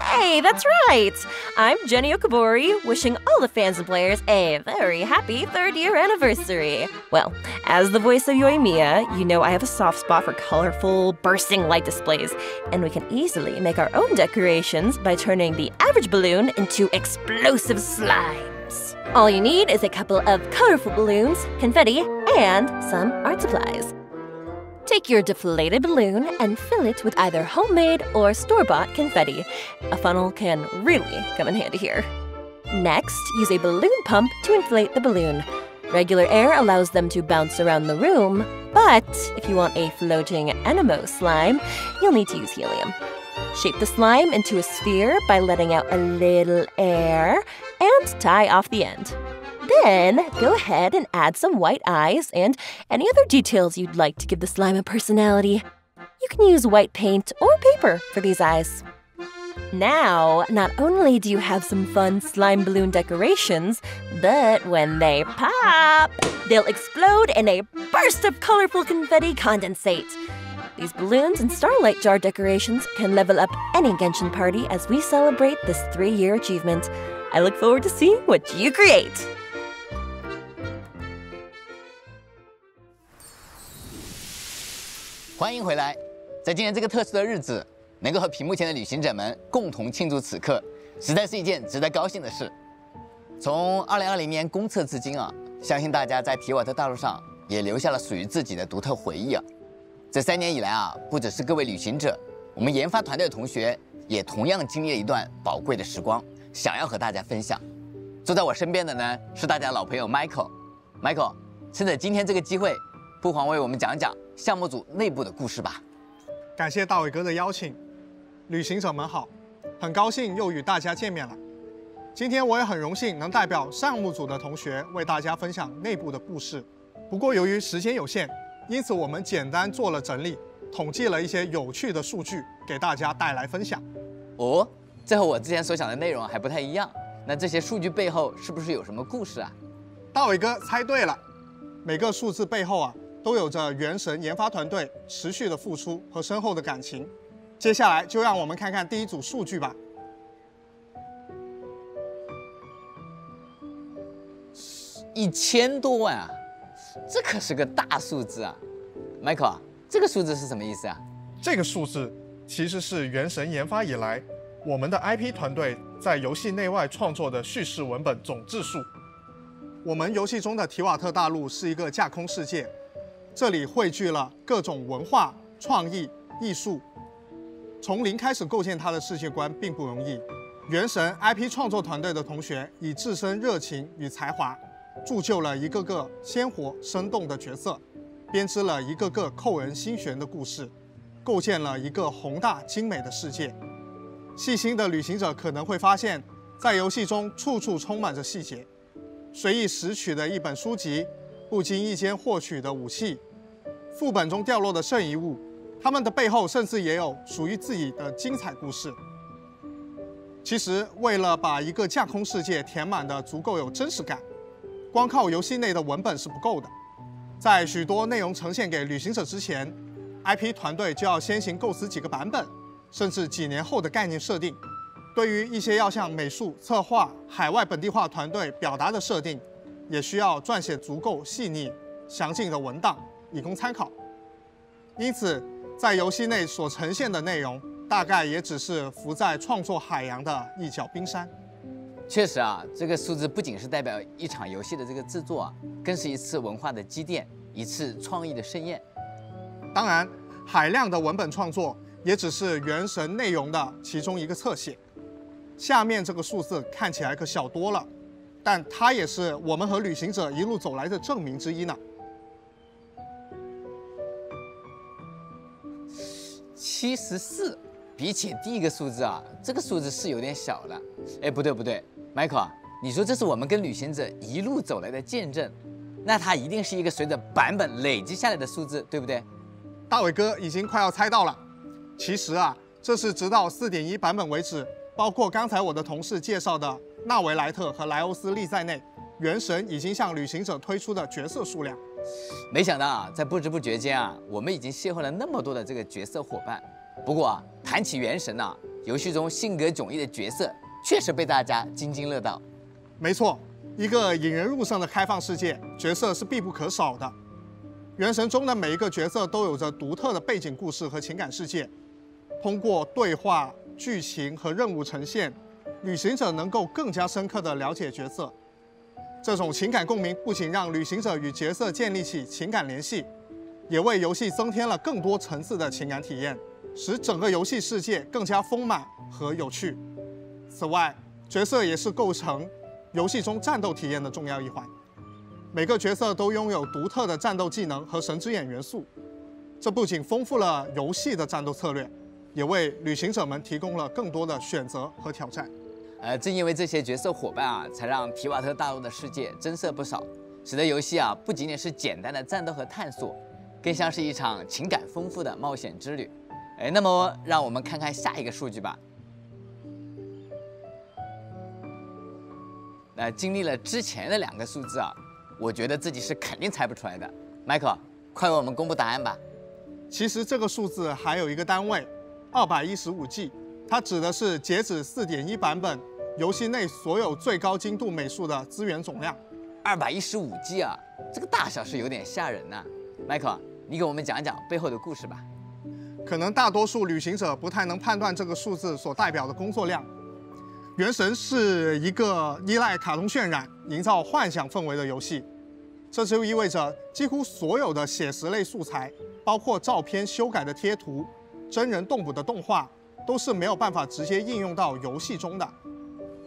Hey, that's right! I'm Jenny Okabori, wishing all the fans and players a very happy third year anniversary. Well, as the voice of Yoimiya, you know I have a soft spot for colorful, bursting light displays, and we can easily make our own decorations by turning the average balloon into explosive slimes. All you need is a couple of colorful balloons, confetti, and some art supplies. Take your deflated balloon and fill it with either homemade or store bought confetti. A funnel can really come in handy here. Next, use a balloon pump to inflate the balloon. Regular air allows them to bounce around the room, but if you want a floating Anemo slime, you'll need to use helium. Shape the slime into a sphere by letting out a little air and tie off the end. Then go ahead and add some white eyes and any other details you'd like to give the slime a personality. You can use white paint or paper for these eyes. Now, not only do you have some fun slime balloon decorations, but when they pop, they'll explode in a burst of colorful confetti condensate. These balloons and starlight jar decorations can level up any Genshin party as we celebrate this three year achievement. I look forward to seeing what you create. 欢迎回来，在今天这个特殊的日子，能够和屏幕前的旅行者们共同庆祝此刻，实在是一件值得高兴的事。从2020年公测至今啊，相信大家在提瓦特大陆上也留下了属于自己的独特回忆啊。这三年以来啊，不只是各位旅行者，我们研发团队的同学也同样经历了一段宝贵的时光，想要和大家分享。坐在我身边的呢，是大家老朋友 Michael。Michael，趁着今天这个机会，不妨为我们讲讲。项目组内部的故事吧。感谢大伟哥的邀请，旅行者们好，很高兴又与大家见面了。今天我也很荣幸能代表项目组的同学为大家分享内部的故事。不过由于时间有限，因此我们简单做了整理，统计了一些有趣的数据给大家带来分享。哦，这和我之前所想的内容还不太一样。那这些数据背后是不是有什么故事啊？大伟哥猜对了，每个数字背后啊。都有着原神研发团队持续的付出和深厚的感情。接下来就让我们看看第一组数据吧。一千多万啊，这可是个大数字啊！Michael，这个数字是什么意思啊？这个数字其实是原神研发以来，我们的 IP 团队在游戏内外创作的叙事文本总字数。我们游戏中的提瓦特大陆是一个架空世界。这里汇聚了各种文化、创意、艺术。从零开始构建它的世界观并不容易。原神 IP 创作团队的同学以自身热情与才华，铸就了一个个鲜活生动的角色，编织了一个个扣人心弦的故事，构建了一个宏大精美的世界。细心的旅行者可能会发现，在游戏中处处充满着细节。随意拾取的一本书籍，不经意间获取的武器。副本中掉落的剩遗物，他们的背后甚至也有属于自己的精彩故事。其实，为了把一个架空世界填满的足够有真实感，光靠游戏内的文本是不够的。在许多内容呈现给旅行者之前，IP 团队就要先行构思几个版本，甚至几年后的概念设定。对于一些要向美术、策划、海外本地化团队表达的设定，也需要撰写足够细腻、详尽的文档，以供参考。因此，在游戏内所呈现的内容，大概也只是浮在创作海洋的一角冰山。确实啊，这个数字不仅是代表一场游戏的这个制作啊，更是一次文化的积淀，一次创意的盛宴。当然，海量的文本创作也只是原神内容的其中一个侧写。下面这个数字看起来可小多了，但它也是我们和旅行者一路走来的证明之一呢。七十四，比起第一个数字啊，这个数字是有点小了。哎，不对不对，Michael，你说这是我们跟旅行者一路走来的见证，那它一定是一个随着版本累积下来的数字，对不对？大伟哥已经快要猜到了。其实啊，这是直到四点一版本为止。包括刚才我的同事介绍的纳维莱特和莱欧斯利在内，原神已经向旅行者推出的角色数量。没想到啊，在不知不觉间啊，我们已经邂逅了那么多的这个角色伙伴。不过啊，谈起原神呐，游戏中性格迥异的角色确实被大家津津乐道。没错，一个引人入胜的开放世界，角色是必不可少的。原神中的每一个角色都有着独特的背景故事和情感世界，通过对话。剧情和任务呈现，旅行者能够更加深刻地了解角色。这种情感共鸣不仅让旅行者与角色建立起情感联系，也为游戏增添了更多层次的情感体验，使整个游戏世界更加丰满和有趣。此外，角色也是构成游戏中战斗体验的重要一环。每个角色都拥有独特的战斗技能和神之眼元素，这不仅丰富了游戏的战斗策略。也为旅行者们提供了更多的选择和挑战。呃，正因为这些角色伙伴啊，才让提瓦特大陆的世界增色不少，使得游戏啊不仅仅是简单的战斗和探索，更像是一场情感丰富的冒险之旅。哎，那么让我们看看下一个数据吧。那经历了之前的两个数字啊，我觉得自己是肯定猜不出来的。Michael，快为我们公布答案吧。其实这个数字还有一个单位。二百一十五 G，它指的是截止四点一版本游戏内所有最高精度美术的资源总量。二百一十五 G 啊，这个大小是有点吓人呐。Michael，你给我们讲讲背后的故事吧。可能大多数旅行者不太能判断这个数字所代表的工作量。原神是一个依赖卡通渲染、营造幻想氛围的游戏，这就意味着几乎所有的写实类素材，包括照片修改的贴图。真人动捕的动画都是没有办法直接应用到游戏中的。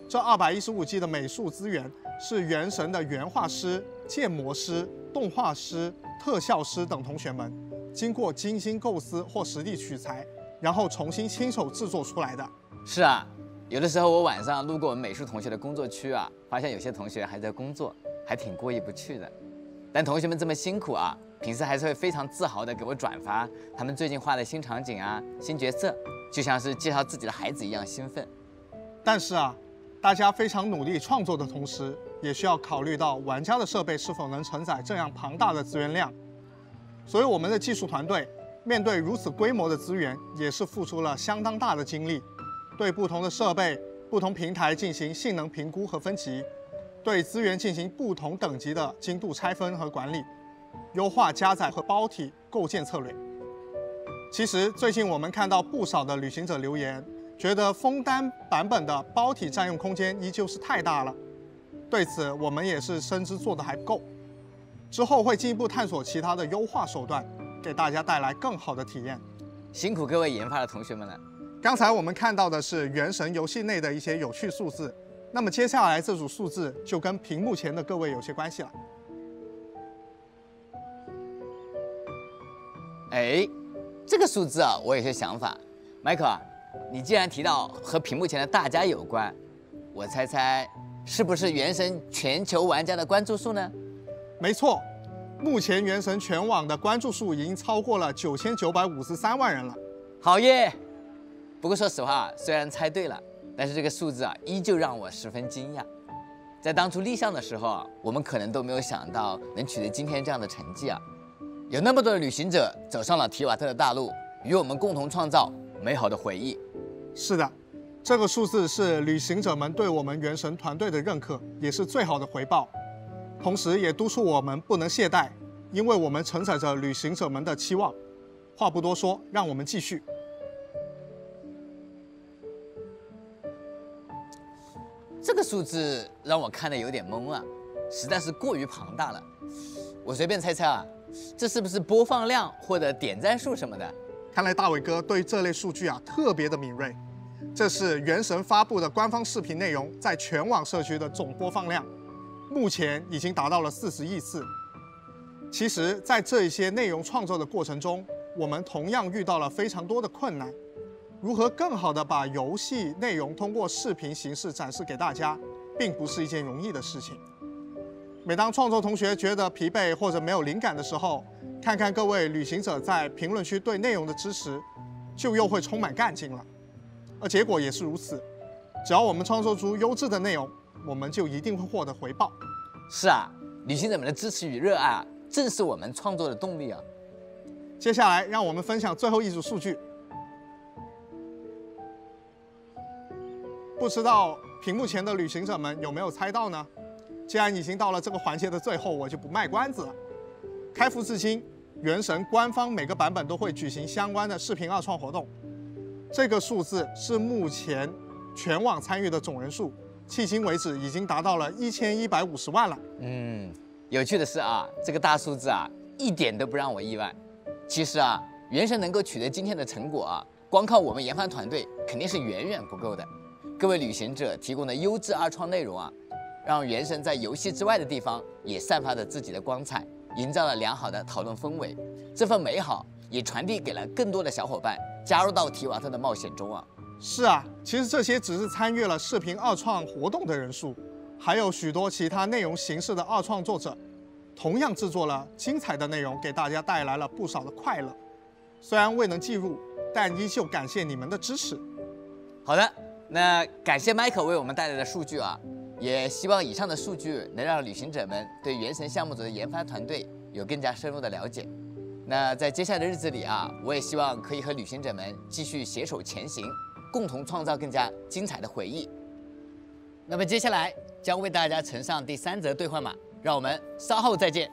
这二百一十五 G 的美术资源是原神的原画师、建模师、动画师、特效师等同学们经过精心构思或实地取材，然后重新亲手制作出来的。是啊，有的时候我晚上路过我们美术同学的工作区啊，发现有些同学还在工作，还挺过意不去的。但同学们这么辛苦啊！平时还是会非常自豪地给我转发他们最近画的新场景啊、新角色，就像是介绍自己的孩子一样兴奋。但是啊，大家非常努力创作的同时，也需要考虑到玩家的设备是否能承载这样庞大的资源量。所以我们的技术团队面对如此规模的资源，也是付出了相当大的精力，对不同的设备、不同平台进行性能评估和分级，对资源进行不同等级的精度拆分和管理。优化加载和包体构建策略。其实最近我们看到不少的旅行者留言，觉得枫丹版本的包体占用空间依旧是太大了。对此，我们也是深知做的还不够，之后会进一步探索其他的优化手段，给大家带来更好的体验。辛苦各位研发的同学们了。刚才我们看到的是原神游戏内的一些有趣数字，那么接下来这组数字就跟屏幕前的各位有些关系了。哎，这个数字啊，我有些想法。迈克，你既然提到和屏幕前的大家有关，我猜猜是不是《原神》全球玩家的关注数呢？没错，目前《原神》全网的关注数已经超过了九千九百五十三万人了。好耶！不过说实话，虽然猜对了，但是这个数字啊，依旧让我十分惊讶。在当初立项的时候啊，我们可能都没有想到能取得今天这样的成绩啊。有那么多的旅行者走上了提瓦特的大陆，与我们共同创造美好的回忆。是的，这个数字是旅行者们对我们原神团队的认可，也是最好的回报，同时也督促我们不能懈怠，因为我们承载着旅行者们的期望。话不多说，让我们继续。这个数字让我看的有点懵啊，实在是过于庞大了。我随便猜猜啊，这是不是播放量或者点赞数什么的？看来大伟哥对这类数据啊特别的敏锐。这是《原神》发布的官方视频内容在全网社区的总播放量，目前已经达到了四十亿次。其实，在这一些内容创作的过程中，我们同样遇到了非常多的困难。如何更好的把游戏内容通过视频形式展示给大家，并不是一件容易的事情。每当创作同学觉得疲惫或者没有灵感的时候，看看各位旅行者在评论区对内容的支持，就又会充满干劲了。而结果也是如此，只要我们创作出优质的内容，我们就一定会获得回报。是啊，旅行者们的支持与热爱，正是我们创作的动力啊。接下来，让我们分享最后一组数据。不知道屏幕前的旅行者们有没有猜到呢？既然已经到了这个环节的最后，我就不卖关子了。开服至今，原神官方每个版本都会举行相关的视频二创活动。这个数字是目前全网参与的总人数，迄今为止已经达到了一千一百五十万了。嗯，有趣的是啊，这个大数字啊，一点都不让我意外。其实啊，原神能够取得今天的成果啊，光靠我们研发团队肯定是远远不够的。各位旅行者提供的优质二创内容啊，让原神在游戏之外的地方也散发着自己的光彩，营造了良好的讨论氛围。这份美好也传递给了更多的小伙伴，加入到提瓦特的冒险中啊。是啊，其实这些只是参与了视频二创活动的人数，还有许多其他内容形式的二创作者，同样制作了精彩的内容，给大家带来了不少的快乐。虽然未能计入，但依旧感谢你们的支持。好的。那感谢 Michael 为我们带来的数据啊，也希望以上的数据能让旅行者们对原神项目组的研发团队有更加深入的了解。那在接下来的日子里啊，我也希望可以和旅行者们继续携手前行，共同创造更加精彩的回忆。那么接下来将为大家呈上第三则兑换码，让我们稍后再见。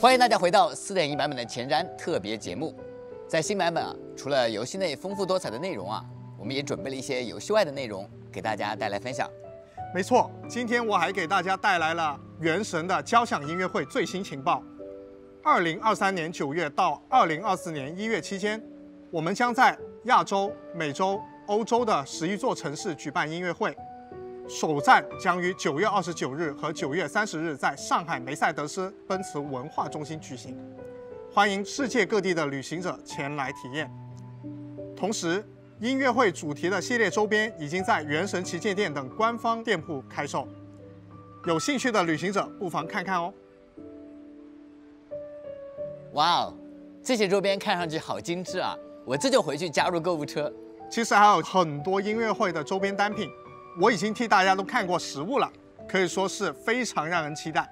欢迎大家回到四点一版本的前瞻特别节目。在新版本啊，除了游戏内丰富多彩的内容啊，我们也准备了一些游戏外的内容给大家带来分享。没错，今天我还给大家带来了《原神》的交响音乐会最新情报。二零二三年九月到二零二四年一月期间，我们将在亚洲、美洲、欧洲的十一座城市举办音乐会。首站将于九月二十九日和九月三十日在上海梅赛德斯奔驰文化中心举行，欢迎世界各地的旅行者前来体验。同时，音乐会主题的系列周边已经在原神旗舰店等官方店铺开售，有兴趣的旅行者不妨看看哦。哇哦，这些周边看上去好精致啊！我这就回去加入购物车。其实还有很多音乐会的周边单品。我已经替大家都看过实物了，可以说是非常让人期待。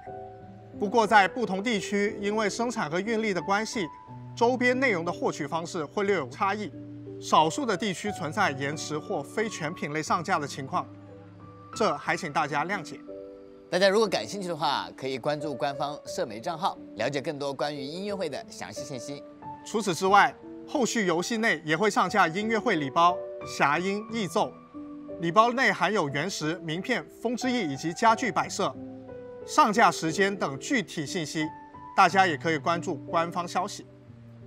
不过在不同地区，因为生产和运力的关系，周边内容的获取方式会略有差异，少数的地区存在延迟或非全品类上架的情况，这还请大家谅解。大家如果感兴趣的话，可以关注官方社媒账号，了解更多关于音乐会的详细信息。除此之外，后续游戏内也会上架音乐会礼包。侠音异奏，礼包内含有原石、名片、风之翼以及家具摆设、上架时间等具体信息，大家也可以关注官方消息。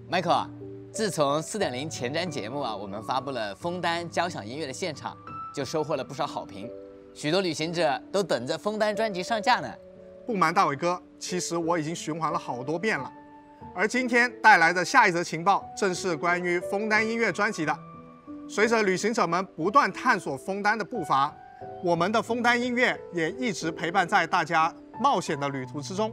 Michael 啊，自从四点零前瞻节目啊，我们发布了枫丹交响音乐的现场，就收获了不少好评，许多旅行者都等着枫丹专辑上架呢。不瞒大伟哥，其实我已经循环了好多遍了。而今天带来的下一则情报，正是关于枫丹音乐专辑的。随着旅行者们不断探索枫丹的步伐，我们的枫丹音乐也一直陪伴在大家冒险的旅途之中。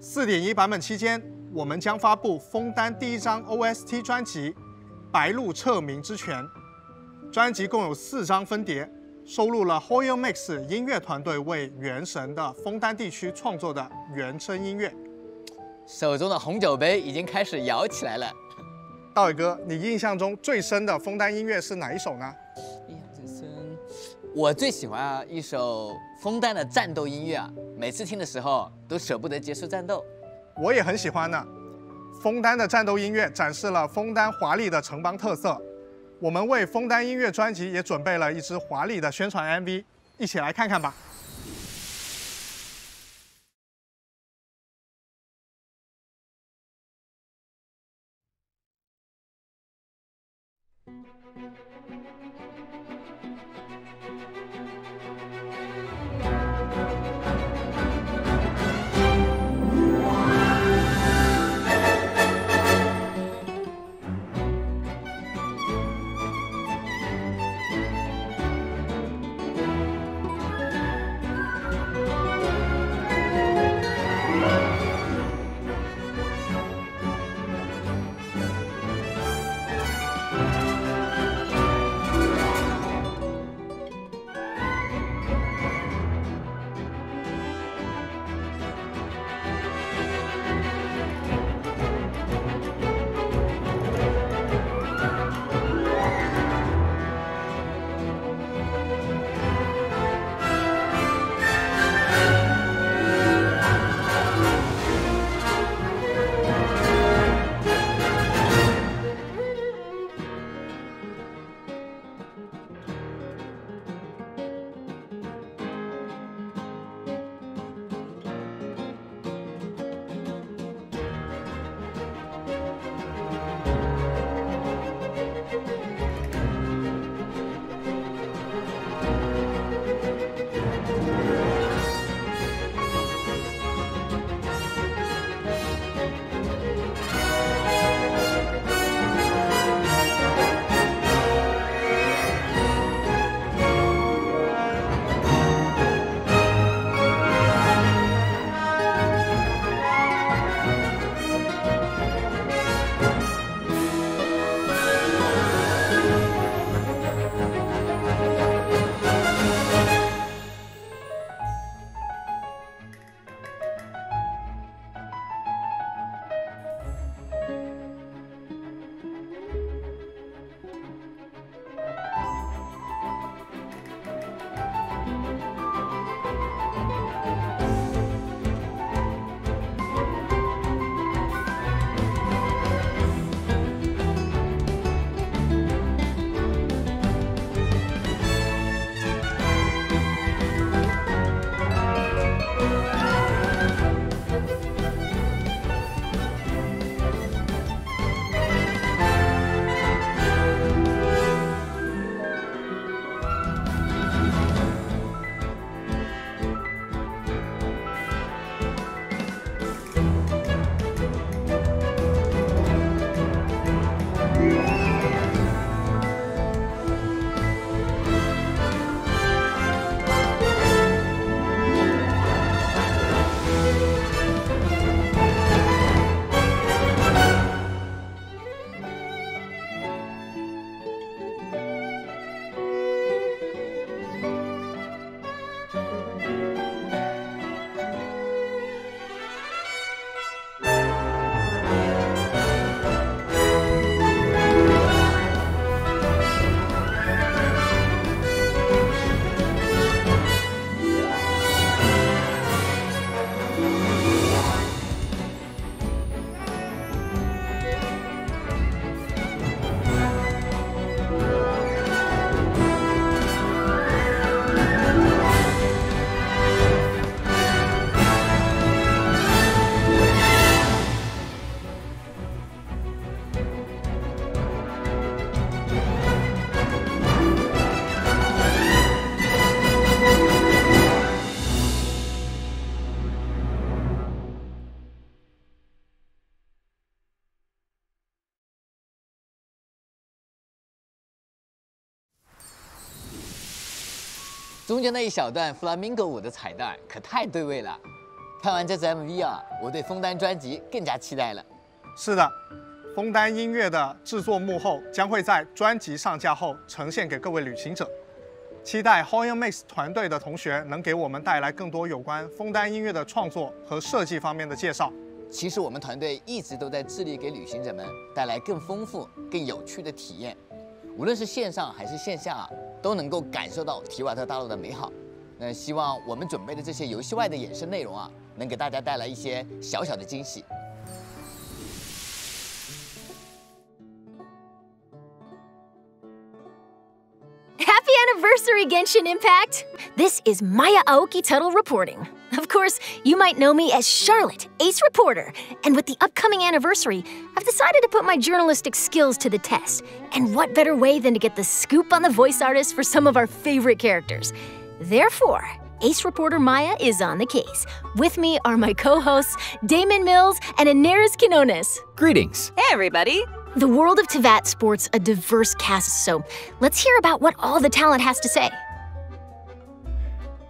四点一版本期间，我们将发布枫丹第一张 OST 专辑《白鹿彻明之泉》。专辑共有四张分碟，收录了 Hoyo Mix 音乐团队为《原神》的枫丹地区创作的原声音乐。手中的红酒杯已经开始摇起来了。道伟哥，你印象中最深的枫丹音乐是哪一首呢？印象最深，我最喜欢啊一首枫丹的战斗音乐啊，每次听的时候都舍不得结束战斗。我也很喜欢呢。枫丹的战斗音乐展示了枫丹华丽的城邦特色。我们为枫丹音乐专辑也准备了一支华丽的宣传 MV，一起来看看吧。中间那一小段 flamingo 舞的彩蛋可太对味了。看完这支 MV 啊，我对枫丹专辑更加期待了。是的，枫丹音乐的制作幕后将会在专辑上架后呈现给各位旅行者。期待 Hoyan Mix 团队的同学能给我们带来更多有关枫丹音乐的创作和设计方面的介绍。其实我们团队一直都在致力给旅行者们带来更丰富、更有趣的体验，无论是线上还是线下啊，都能够感受到提瓦特大陆的美好。那希望我们准备的这些游戏外的衍生内容啊，能给大家带来一些小小的惊喜。Happy anniversary, Genshin Impact! This is Maya Aoki Tuttle reporting. Of course, you might know me as Charlotte, Ace Reporter, and with the upcoming anniversary, I've decided to put my journalistic skills to the test. And what better way than to get the scoop on the voice artists for some of our favorite characters? Therefore, Ace Reporter Maya is on the case. With me are my co hosts, Damon Mills and Inaris Quinones. Greetings. Hey, everybody. The world of Tevat sports a diverse cast, so let's hear about what all the talent has to say.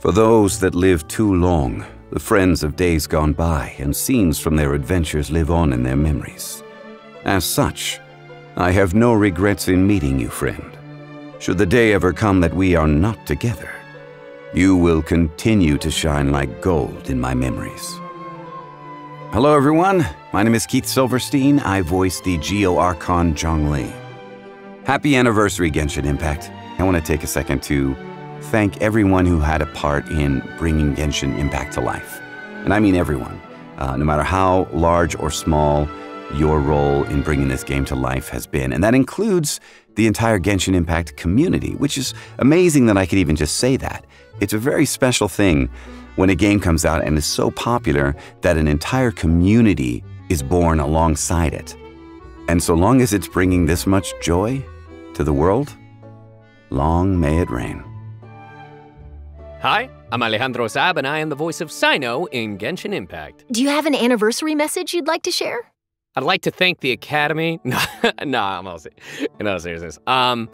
For those that live too long, the friends of days gone by and scenes from their adventures live on in their memories. As such, I have no regrets in meeting you, friend. Should the day ever come that we are not together, you will continue to shine like gold in my memories. Hello, everyone. My name is Keith Silverstein. I voice the Geo Archon Zhongli. Happy anniversary, Genshin Impact. I want to take a second to thank everyone who had a part in bringing Genshin Impact to life. And I mean everyone. Uh, no matter how large or small your role in bringing this game to life has been. And that includes the entire Genshin Impact community, which is amazing that I could even just say that. It's a very special thing when a game comes out and is so popular that an entire community is born alongside it. And so long as it's bringing this much joy to the world, long may it rain. Hi, I'm Alejandro Saab, and I am the voice of Sino in Genshin Impact. Do you have an anniversary message you'd like to share? I'd like to thank the Academy. No, no, I'm all in all seriousness. Um,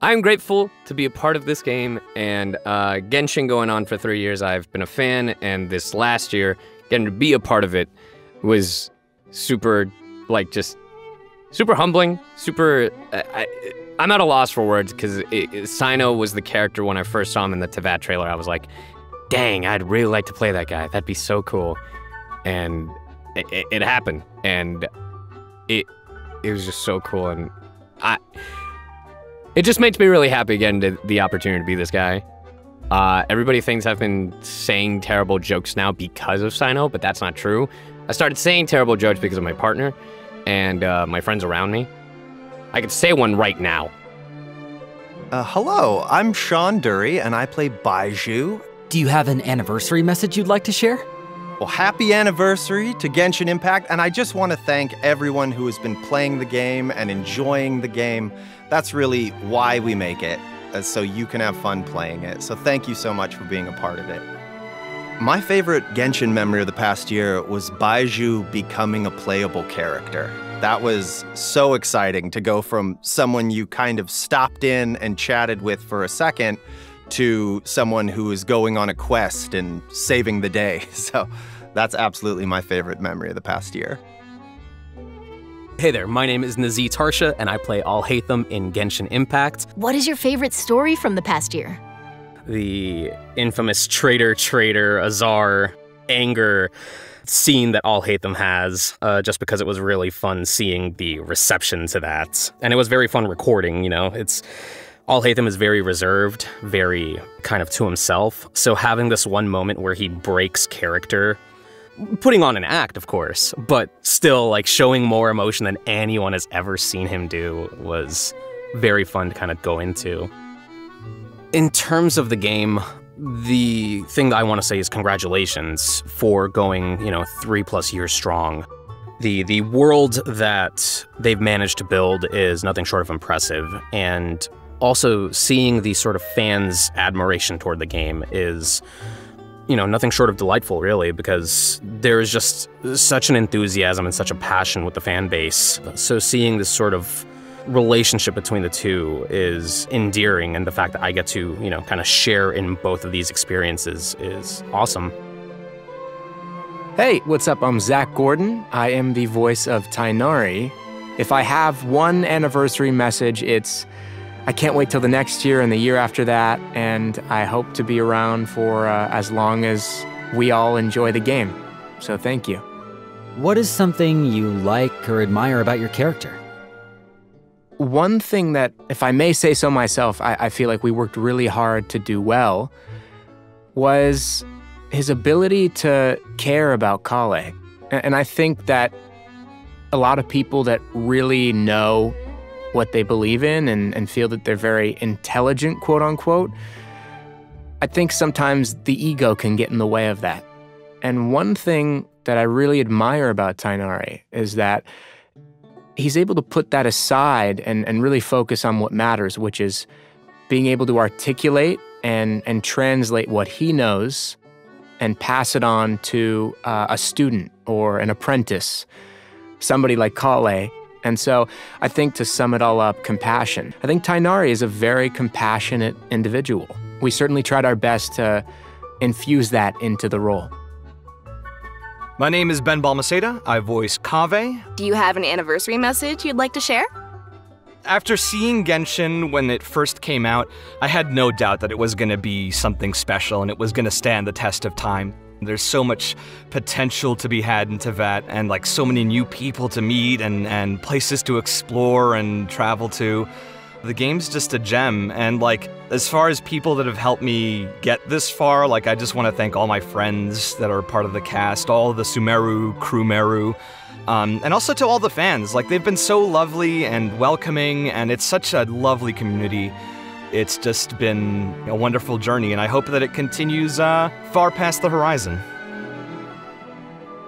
I'm grateful to be a part of this game, and uh, Genshin going on for three years. I've been a fan, and this last year, getting to be a part of it was super, like, just super humbling. Super. I, I'm at a loss for words because Sino was the character when I first saw him in the Tevat trailer. I was like, dang, I'd really like to play that guy. That'd be so cool. And it, it, happened, and it it was just so cool, and I it just makes me really happy again to the opportunity to be this guy. Uh, everybody thinks I've been saying terrible jokes now because of Sino, but that's not true. I started saying terrible jokes because of my partner and uh, my friends around me. I could say one right now. Uh, hello, I'm Sean Dury, and I play Baiju. Do you have an anniversary message you'd like to share? Well, happy anniversary to Genshin Impact, and I just want to thank everyone who has been playing the game and enjoying the game. That's really why we make it, uh, so you can have fun playing it. So thank you so much for being a part of it. My favorite Genshin memory of the past year was Baiju becoming a playable character. That was so exciting to go from someone you kind of stopped in and chatted with for a second to someone who is going on a quest and saving the day. So that's absolutely my favorite memory of the past year. Hey there, my name is Nazi Tarsha, and I play Alhaitham in Genshin Impact. What is your favorite story from the past year? The infamous traitor, traitor, Azar, anger scene that Alhaitham has, uh, just because it was really fun seeing the reception to that. And it was very fun recording, you know, it's. Alhaitham is very reserved, very kind of to himself. So having this one moment where he breaks character putting on an act, of course, but still like showing more emotion than anyone has ever seen him do was very fun to kind of go into. In terms of the game, the thing that I want to say is congratulations for going, you know, three plus years strong. The the world that they've managed to build is nothing short of impressive, and also seeing the sort of fans' admiration toward the game is you know, nothing short of delightful, really, because there is just such an enthusiasm and such a passion with the fan base. So seeing this sort of relationship between the two is endearing, and the fact that I get to, you know, kind of share in both of these experiences is awesome. Hey, what's up? I'm Zach Gordon. I am the voice of Tainari. If I have one anniversary message, it's I can't wait till the next year and the year after that, and I hope to be around for uh, as long as we all enjoy the game. So thank you. What is something you like or admire about your character? One thing that, if I may say so myself, I, I feel like we worked really hard to do well was his ability to care about Kale. And, I think that a lot of people that really know what they believe in and, and feel that they're very intelligent, quote unquote, I think sometimes the ego can get in the way of that. And one thing that I really admire about Tainari is that he's able to put that aside and, and really focus on what matters, which is being able to articulate and, and translate what he knows and pass it on to uh, a student or an apprentice, somebody like Kale. And so I think to sum it all up, compassion. I think Tainari is a very compassionate individual. We certainly tried our best to infuse that into the role. My name is Ben Balmaceda. I voice Kave. Do you have an anniversary message you'd like to share? After seeing Genshin when it first came out, I had no doubt that it was going to be something special and it was going to stand the test of time. There's so much potential to be had in Teyvat and like so many new people to meet and, and places to explore and travel to. The game's just a gem, and like, as far as people that have helped me get this far, like, I just want to thank all my friends that are part of the cast, all the Sumeru, Crewmeru, um, and also to all the fans. Like, they've been so lovely and welcoming, and it's such a lovely community. It's just been a wonderful journey, and I hope that it continues uh, far past the horizon.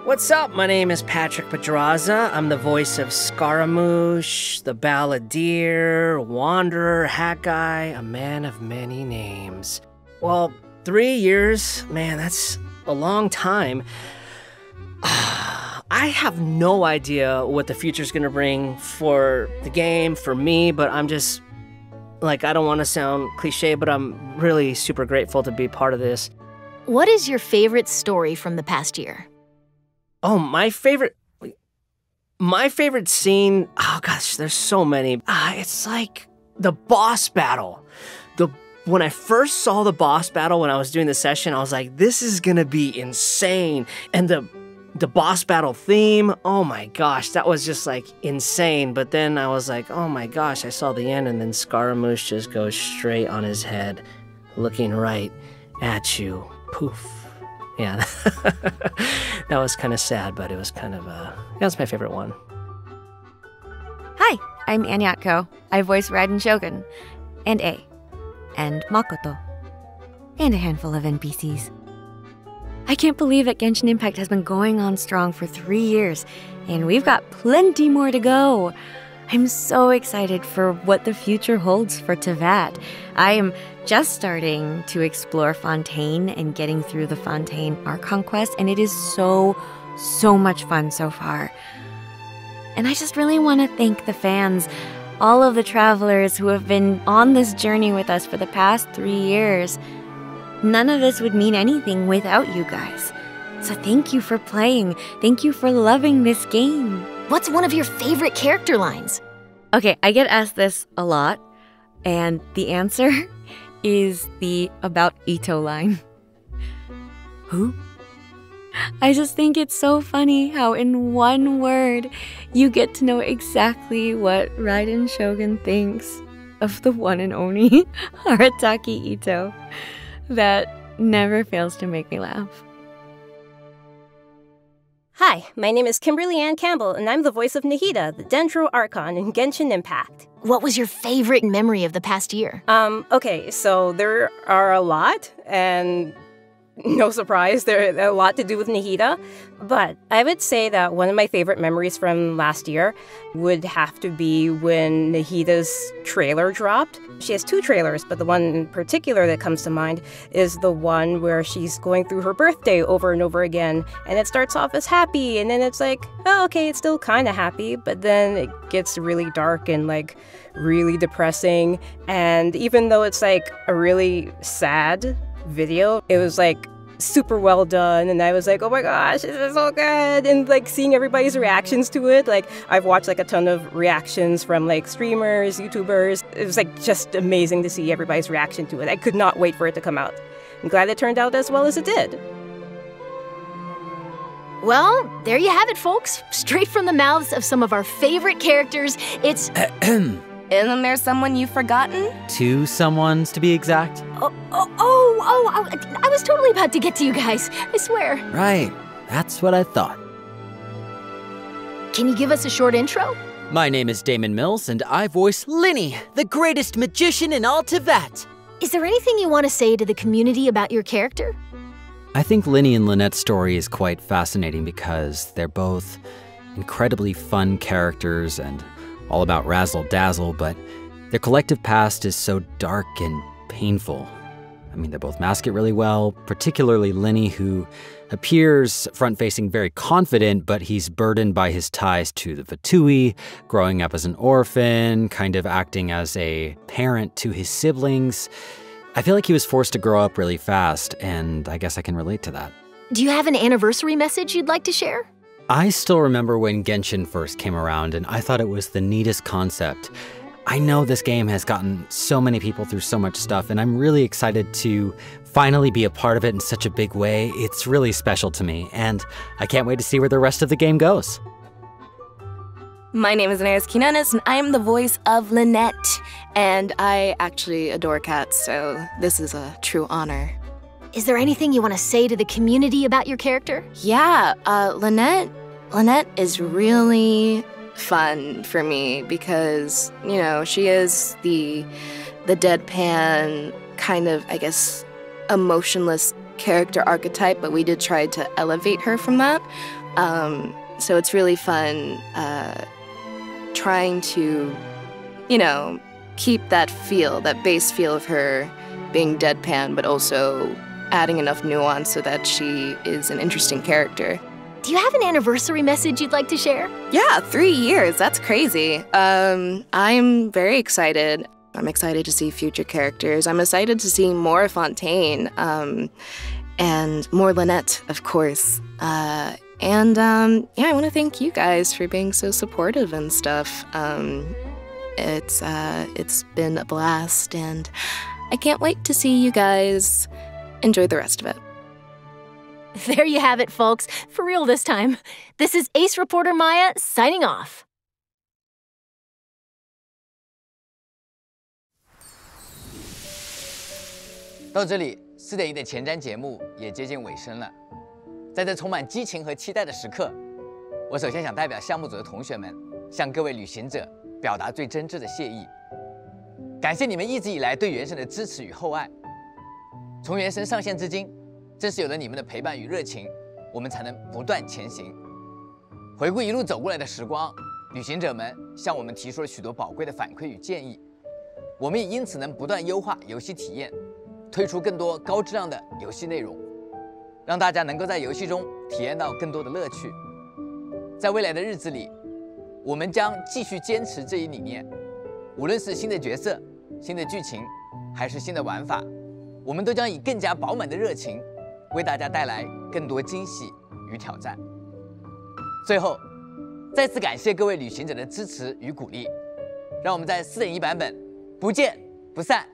What's up? My name is Patrick Pedraza. I'm the voice of Scaramouche, the Balladeer, Wanderer, Hat Guy, a man of many names. Well, three years, man, that's a long time. I have no idea what the future's gonna bring for the game, for me, but I'm just like, I don't wanna sound cliche, but I'm really super grateful to be part of this. What is your favorite story from the past year? Oh, my favorite. My favorite scene. Oh gosh, there's so many. Ah, it's like the boss battle. The when I first saw the boss battle when I was doing the session, I was like, this is gonna be insane. And the the boss battle theme, oh my gosh, that was just like insane. But then I was like, oh my gosh, I saw the end, and then Scaramouche just goes straight on his head, looking right at you. Poof. Yeah, that was kind of sad, but it was kind of uh, that was my favorite one. Hi, I'm Anyatko. I voice Raiden Shogun, and A, and Makoto, and a handful of NPCs. I can't believe that Genshin Impact has been going on strong for three years, and we've got plenty more to go. I'm so excited for what the future holds for Teyvat. I am just starting to explore Fontaine and getting through the Fontaine Archon quest, and it is so, so much fun so far. And I just really want to thank the fans, all of the travelers who have been on this journey with us for the past three years. None of this would mean anything without you guys. So thank you for playing. Thank you for loving this game. What's one of your favorite character lines? Okay, I get asked this a lot, and the answer is the about Ito line. Who? I just think it's so funny how, in one word, you get to know exactly what Raiden Shogun thinks of the one and only Arataki Ito. That never fails to make me laugh. Hi, my name is Kimberly Ann Campbell, and I'm the voice of Nahida, the Dendro Archon in Genshin Impact. What was your favorite memory of the past year? Um, okay, so there are a lot, and no surprise, there a lot to do with Nahida. But I would say that one of my favorite memories from last year would have to be when Nahida's trailer dropped. She has two trailers, but the one in particular that comes to mind is the one where she's going through her birthday over and over again. And it starts off as happy, and then it's like, oh, okay, it's still kind of happy, but then it gets really dark and like really depressing. And even though it's like a really sad video. It was like super well done and I was like, "Oh my gosh, this is so good." And like seeing everybody's reactions to it, like I've watched like a ton of reactions from like streamers, YouTubers. It was like just amazing to see everybody's reaction to it. I could not wait for it to come out. I'm glad it turned out as well as it did. Well, there you have it, folks. Straight from the mouths of some of our favorite characters, it's. Isn't there someone you've forgotten? Two someones to be exact. Oh, oh, oh, oh, I, I was totally about to get to you guys. I swear. Right. That's what I thought. Can you give us a short intro? My name is Damon Mills, and I voice Linny, the greatest magician in all Teyvat. Is there anything you want to say to the community about your character? I think Linny and Lynette's story is quite fascinating because they're both incredibly fun characters and all about razzle dazzle, but their collective past is so dark and painful. I mean, they both mask it really well, particularly Lenny, who appears front facing very confident, but he's burdened by his ties to the Fatui, growing up as an orphan, kind of acting as a parent to his siblings. I feel like he was forced to grow up really fast, and I guess I can relate to that. Do you have an anniversary message you'd like to share? I still remember when Genshin first came around, and I thought it was the neatest concept. I know this game has gotten so many people through so much stuff, and I'm really excited to finally be a part of it in such a big way. It's really special to me, and I can't wait to see where the rest of the game goes. My name is Inaris Kinanis, and I am the voice of Lynette. And I actually adore cats, so this is a true honor. Is there anything you want to say to the community about your character? Yeah, uh, Lynette. Lynette is really fun for me because you know she is the the deadpan kind of I guess emotionless character archetype, but we did try to elevate her from that. Um, so it's really fun uh, trying to, you know, keep that feel, that base feel of her being deadpan, but also adding enough nuance so that she is an interesting character. Do you have an anniversary message you'd like to share? Yeah, three years. That's crazy. Um, I'm very excited. I'm excited to see future characters. I'm excited to see more Fontaine um, and more Lynette, of course. Uh, and um, yeah, I want to thank you guys for being so supportive and stuff. Um, it's uh, it's been a blast, and I can't wait to see you guys enjoy the rest of it. There you have it, folks. For real this time. This is Ace Reporter Maya signing off. 到这里，四点一的前瞻节目也接近尾声了。在这充满激情和期待的时刻，我首先想代表项目组的同学们，向各位旅行者表达最真挚的谢意。感谢你们一直以来对原神的支持与厚爱。从原神上线至今，正是有了你们的陪伴与热情，我们才能不断前行。回顾一路走过来的时光，旅行者们向我们提出了许多宝贵的反馈与建议，我们也因此能不断优化游戏体验，推出更多高质量的游戏内容，让大家能够在游戏中体验到更多的乐趣。在未来的日子里，我们将继续坚持这一理念，无论是新的角色、新的剧情，还是新的玩法。我们都将以更加饱满的热情，为大家带来更多惊喜与挑战。最后再次感谢各位旅行者的支持与鼓励让我们在四点一版本不见不散。